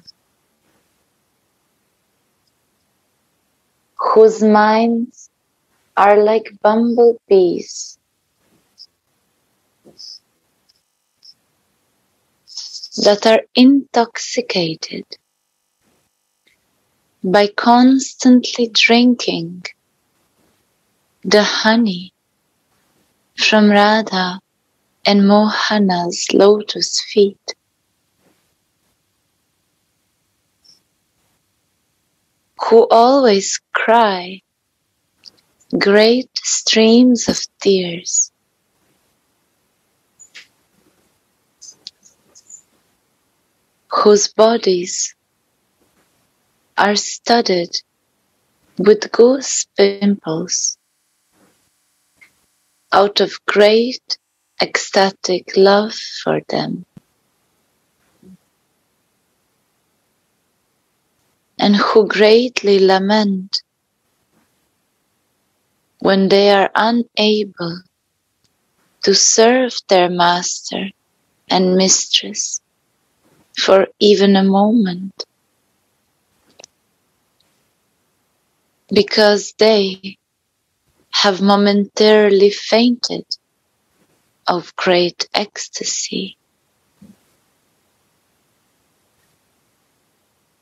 whose minds are like bumblebees, that are intoxicated by constantly drinking the honey from Radha and Mohana's lotus feet. Who always cry great streams of tears. Whose bodies are studded with goose pimples out of great ecstatic love for them. And who greatly lament when they are unable to serve their master and mistress for even a moment. Because they have momentarily fainted of great ecstasy.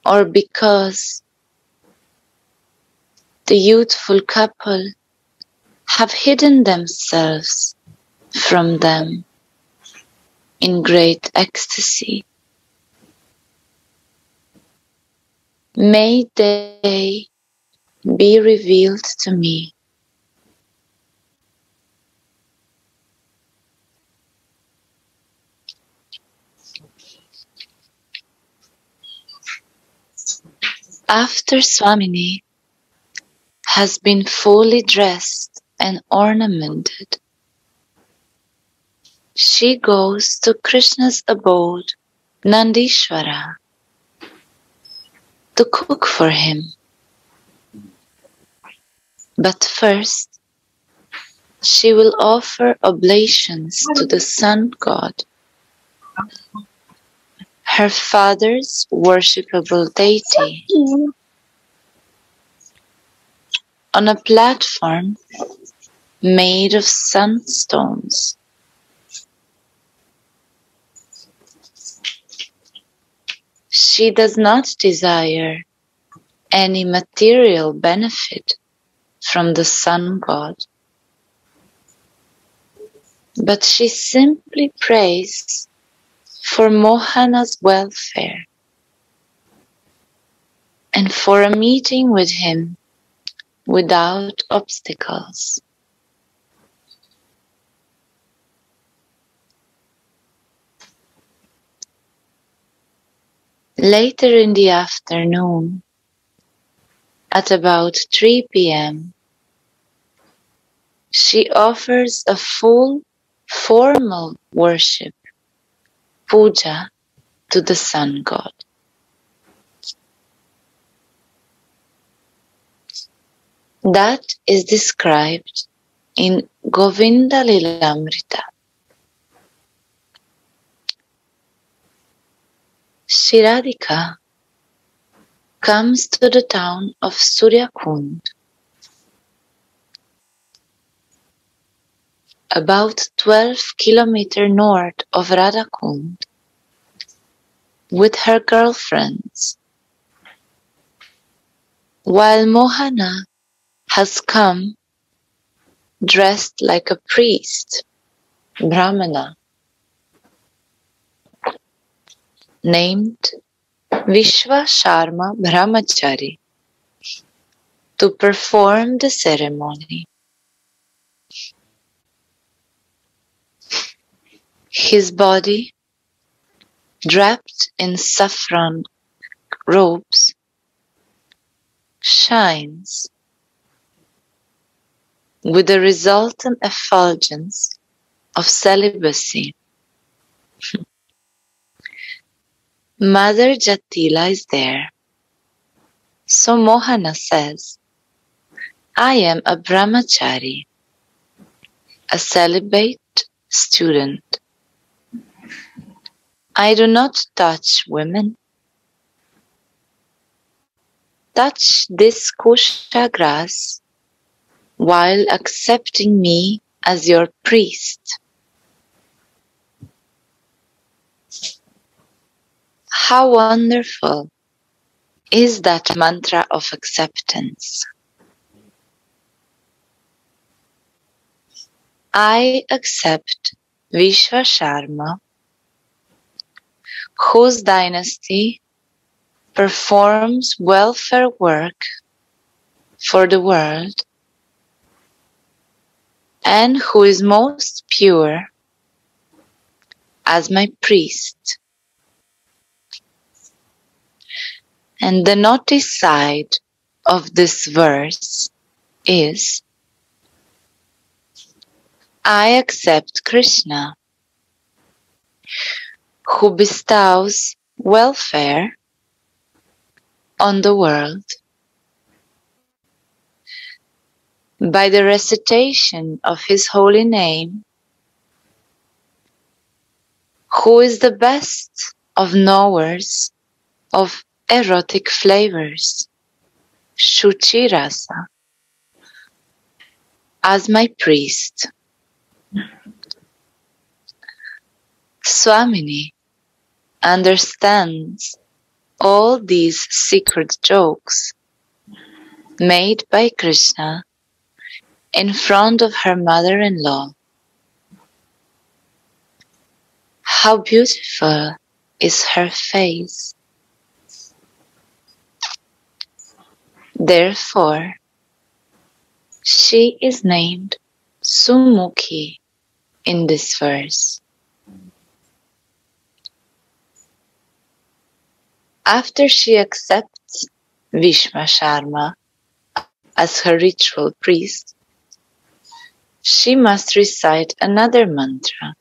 Or because the youthful couple have hidden themselves from them in great ecstasy. May they be revealed to me. After Swamini has been fully dressed and ornamented, she goes to Krishna's abode, Nandishvara, to cook for him. But first, she will offer oblations to the sun god, her father's worshipable deity, on a platform made of sandstones. She does not desire any material benefit from the sun god, but she simply prays for Mohana's welfare and for a meeting with him without obstacles. Later in the afternoon, at about 3 p.m., she offers a full formal worship, puja, to the sun god. That is described in Govinda Lilamrita. Sri Radhika comes to the town of Suryakund about 12 kilometers north of Radhakund with her girlfriends, while Mohana has come dressed like a priest, Brahmana, named Vishwa Sharma Brahmachari to perform the ceremony. His body, draped in saffron robes, shines with the resultant effulgence of celibacy. Mother Jatila is there. So Mohana says, I am a brahmachari, a celibate student. I do not touch women. Touch this kusha grass while accepting me as your priest. How wonderful is that mantra of acceptance? I accept Vishwa Sharma, whose dynasty performs welfare work for the world and who is most pure as my priest. And the naughty side of this verse is I accept Krishna, who bestows welfare on the world by the recitation of his holy name, who is the best of knowers of erotic flavors, Shuchirasa, as my priest. Swamini understands all these secret jokes made by Krishna in front of her mother-in-law. How beautiful is her face. Therefore, she is named Sumukhi in this verse. After she accepts Vishwa Sharma as her ritual priest, she must recite another mantra.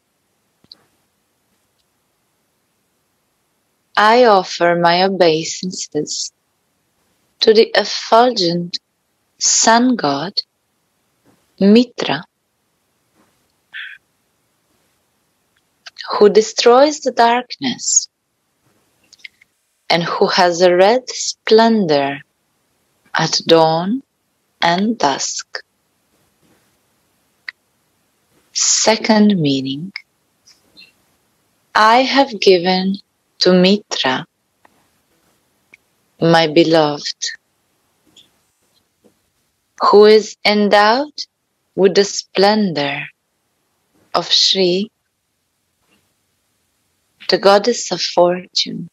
I offer my obeisances to the effulgent sun god Mitra, who destroys the darkness and who has a red splendor at dawn and dusk. Second meaning I have given to Mitra, my beloved, who is endowed with the splendor of Shri, the goddess of fortune,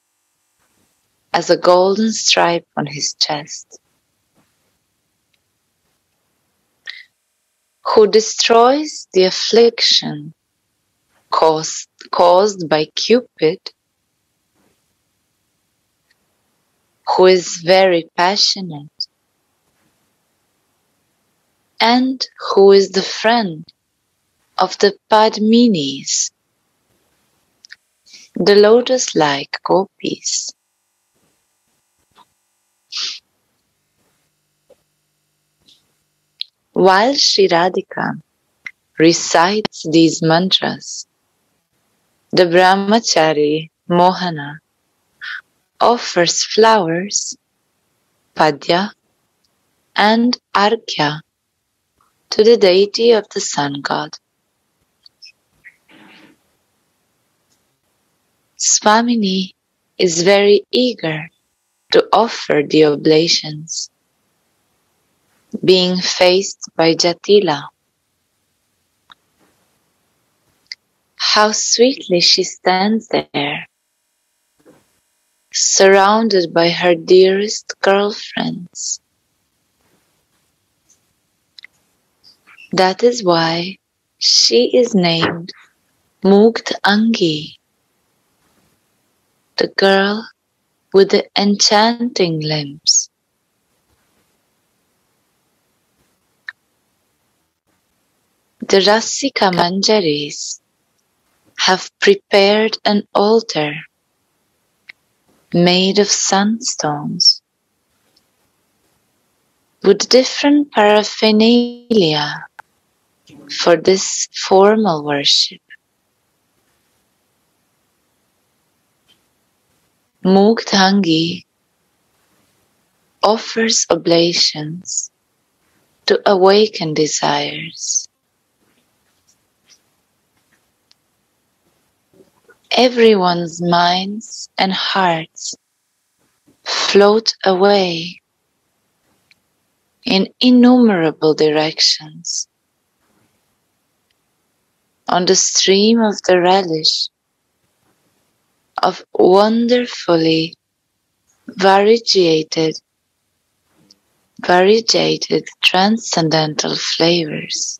as a golden stripe on his chest. who destroys the affliction caused, caused by Cupid, who is very passionate, and who is the friend of the Padminis, the lotus-like gopis. While Sri Radhika recites these mantras, the brahmachari Mohana offers flowers, padya, and arghya to the deity of the sun god. Swamini is very eager to offer the oblations, being faced by Jatila. How sweetly she stands there, surrounded by her dearest girlfriends. That is why she is named Mugt Angi, the girl with the enchanting limbs. The Rasika Manjaris have prepared an altar made of sandstones with different paraphernalia for this formal worship. Mugdhangi offers oblations to awaken desires. Everyone's minds and hearts float away in innumerable directions on the stream of the relish of wonderfully variegated, variegated transcendental flavors.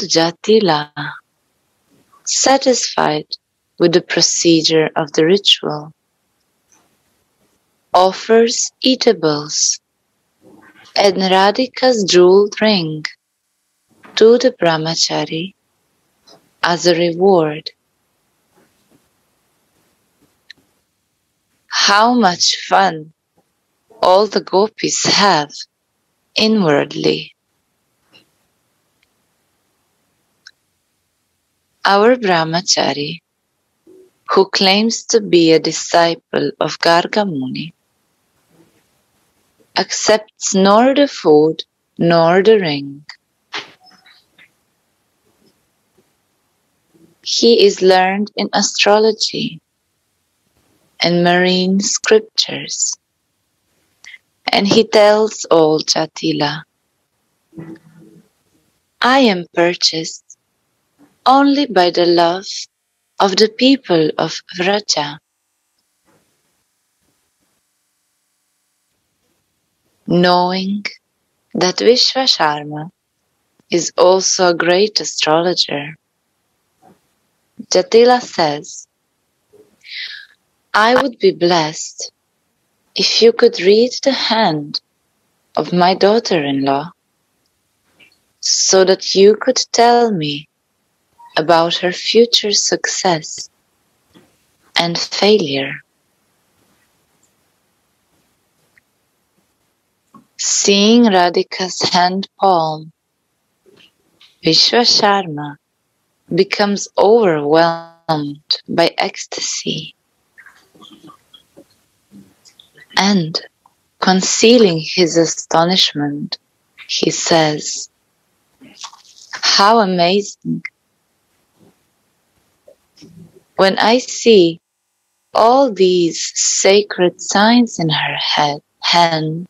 Jatila, satisfied with the procedure of the ritual, offers eatables and Radhika's jeweled ring to the brahmachari as a reward. How much fun all the gopis have inwardly. Our brahmachari, who claims to be a disciple of Gargamuni, accepts nor the food nor the ring. He is learned in astrology and marine scriptures. And he tells old Jatila, I am purchased only by the love of the people of Vraja. Knowing that Vishwa Sharma is also a great astrologer, Jatila says, I would be blessed if you could read the hand of my daughter-in-law so that you could tell me about her future success and failure. Seeing Radhika's hand palm, Vishwa Sharma becomes overwhelmed by ecstasy and concealing his astonishment, he says, How amazing! When I see all these sacred signs in her head, hand,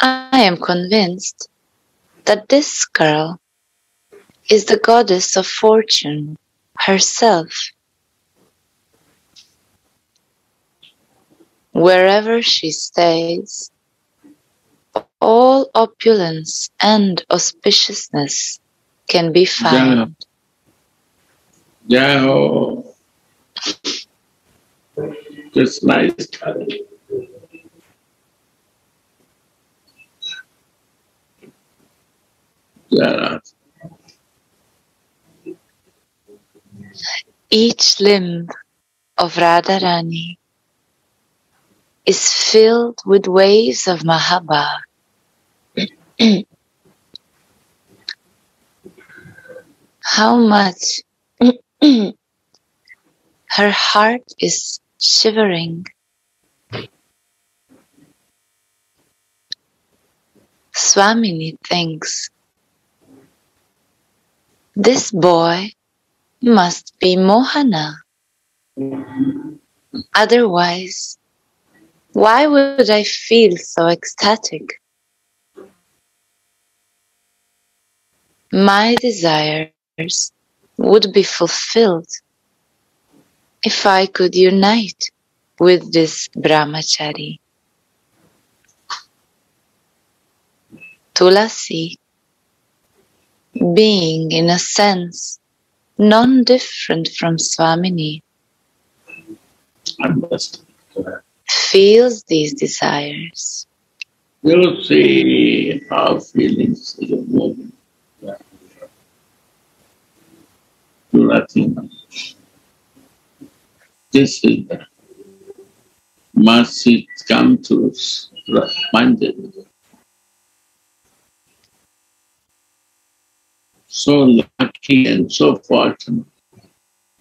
I am convinced that this girl is the goddess of fortune herself. Wherever she stays, all opulence and auspiciousness can be found. Yeah. Oh. Just nice. Yeah. Each limb of Radharani is filled with waves of Mahaba. How much her heart is shivering. Swamini thinks, this boy must be Mohana. Otherwise, why would I feel so ecstatic? My desires would be fulfilled if I could unite with this brahmachari. Tulasi, being in a sense non-different from Swamini, feels these desires. You see our feelings is Nothing. This is the mercy come to us. So lucky and so fortunate.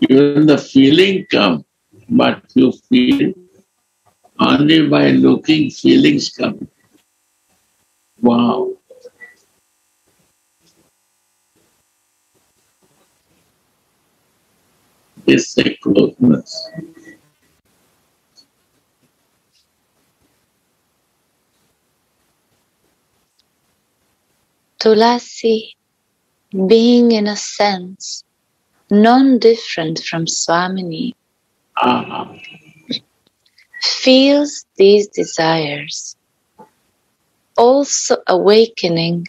Even the feeling come, but you feel only by looking feelings come. Wow. It's a closeness. Tulasi, being in a sense non-different from Swamini, Ah, feels these desires, also awakening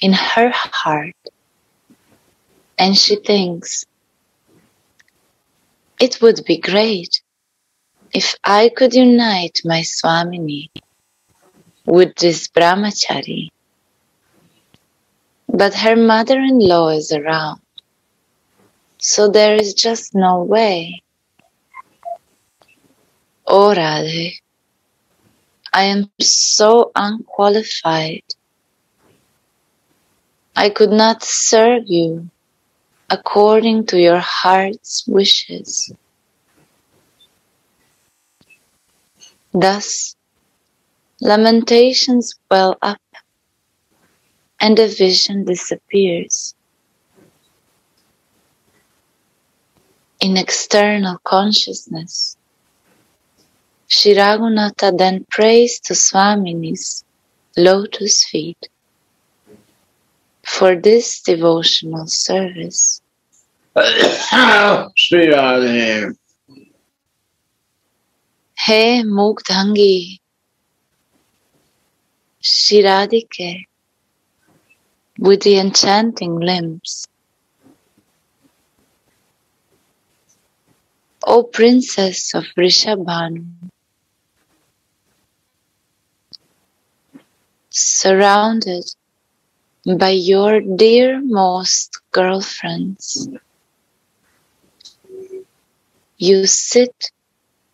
in her heart. And she thinks, it would be great if I could unite my Swamini with this brahmachari. But her mother-in-law is around, so there is just no way. Oh Radhe, I am so unqualified. I could not serve you according to your heart's wishes. Thus, lamentations well up and the vision disappears. In external consciousness, Sri Raghunatha then prays to Swamini's lotus feet for this devotional service. Sri Radhe. He Mugdhangi Sri Radhike with the enchanting limbs. O Princess of Rishabhanu, surrounded by your dearmost girlfriends, you sit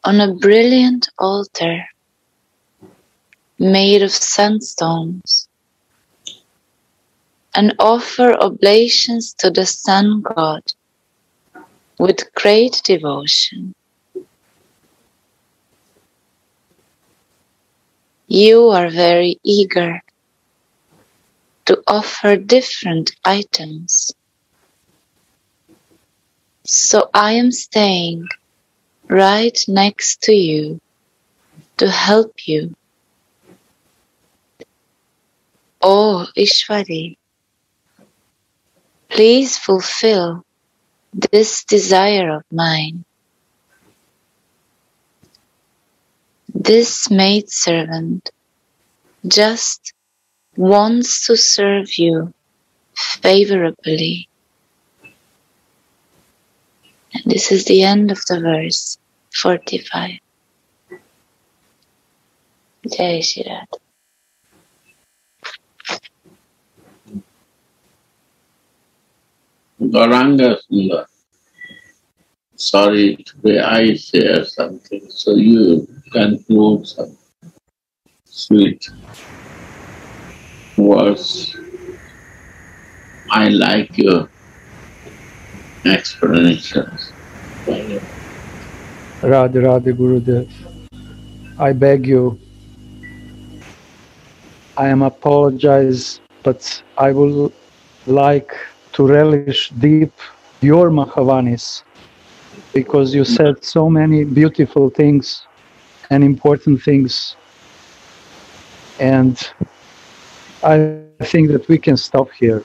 on a brilliant altar made of sandstones and offer oblations to the sun god with great devotion. You are very eager to offer different items. So I am staying right next to you to help you. Oh, Ishwari, please fulfill this desire of mine. This maidservant just wants to serve you favorably. And this is the end of the verse 45. Jai Shri Radha. Gauranga Sundar. Sorry, today I share something, so you can conclude some sweet words. I like your explanations. Radhe Radhe Gurudev. I beg you, I am apologize, but I would like to relish deep your Mahavanis because you said so many beautiful things and important things. And I think that we can stop here.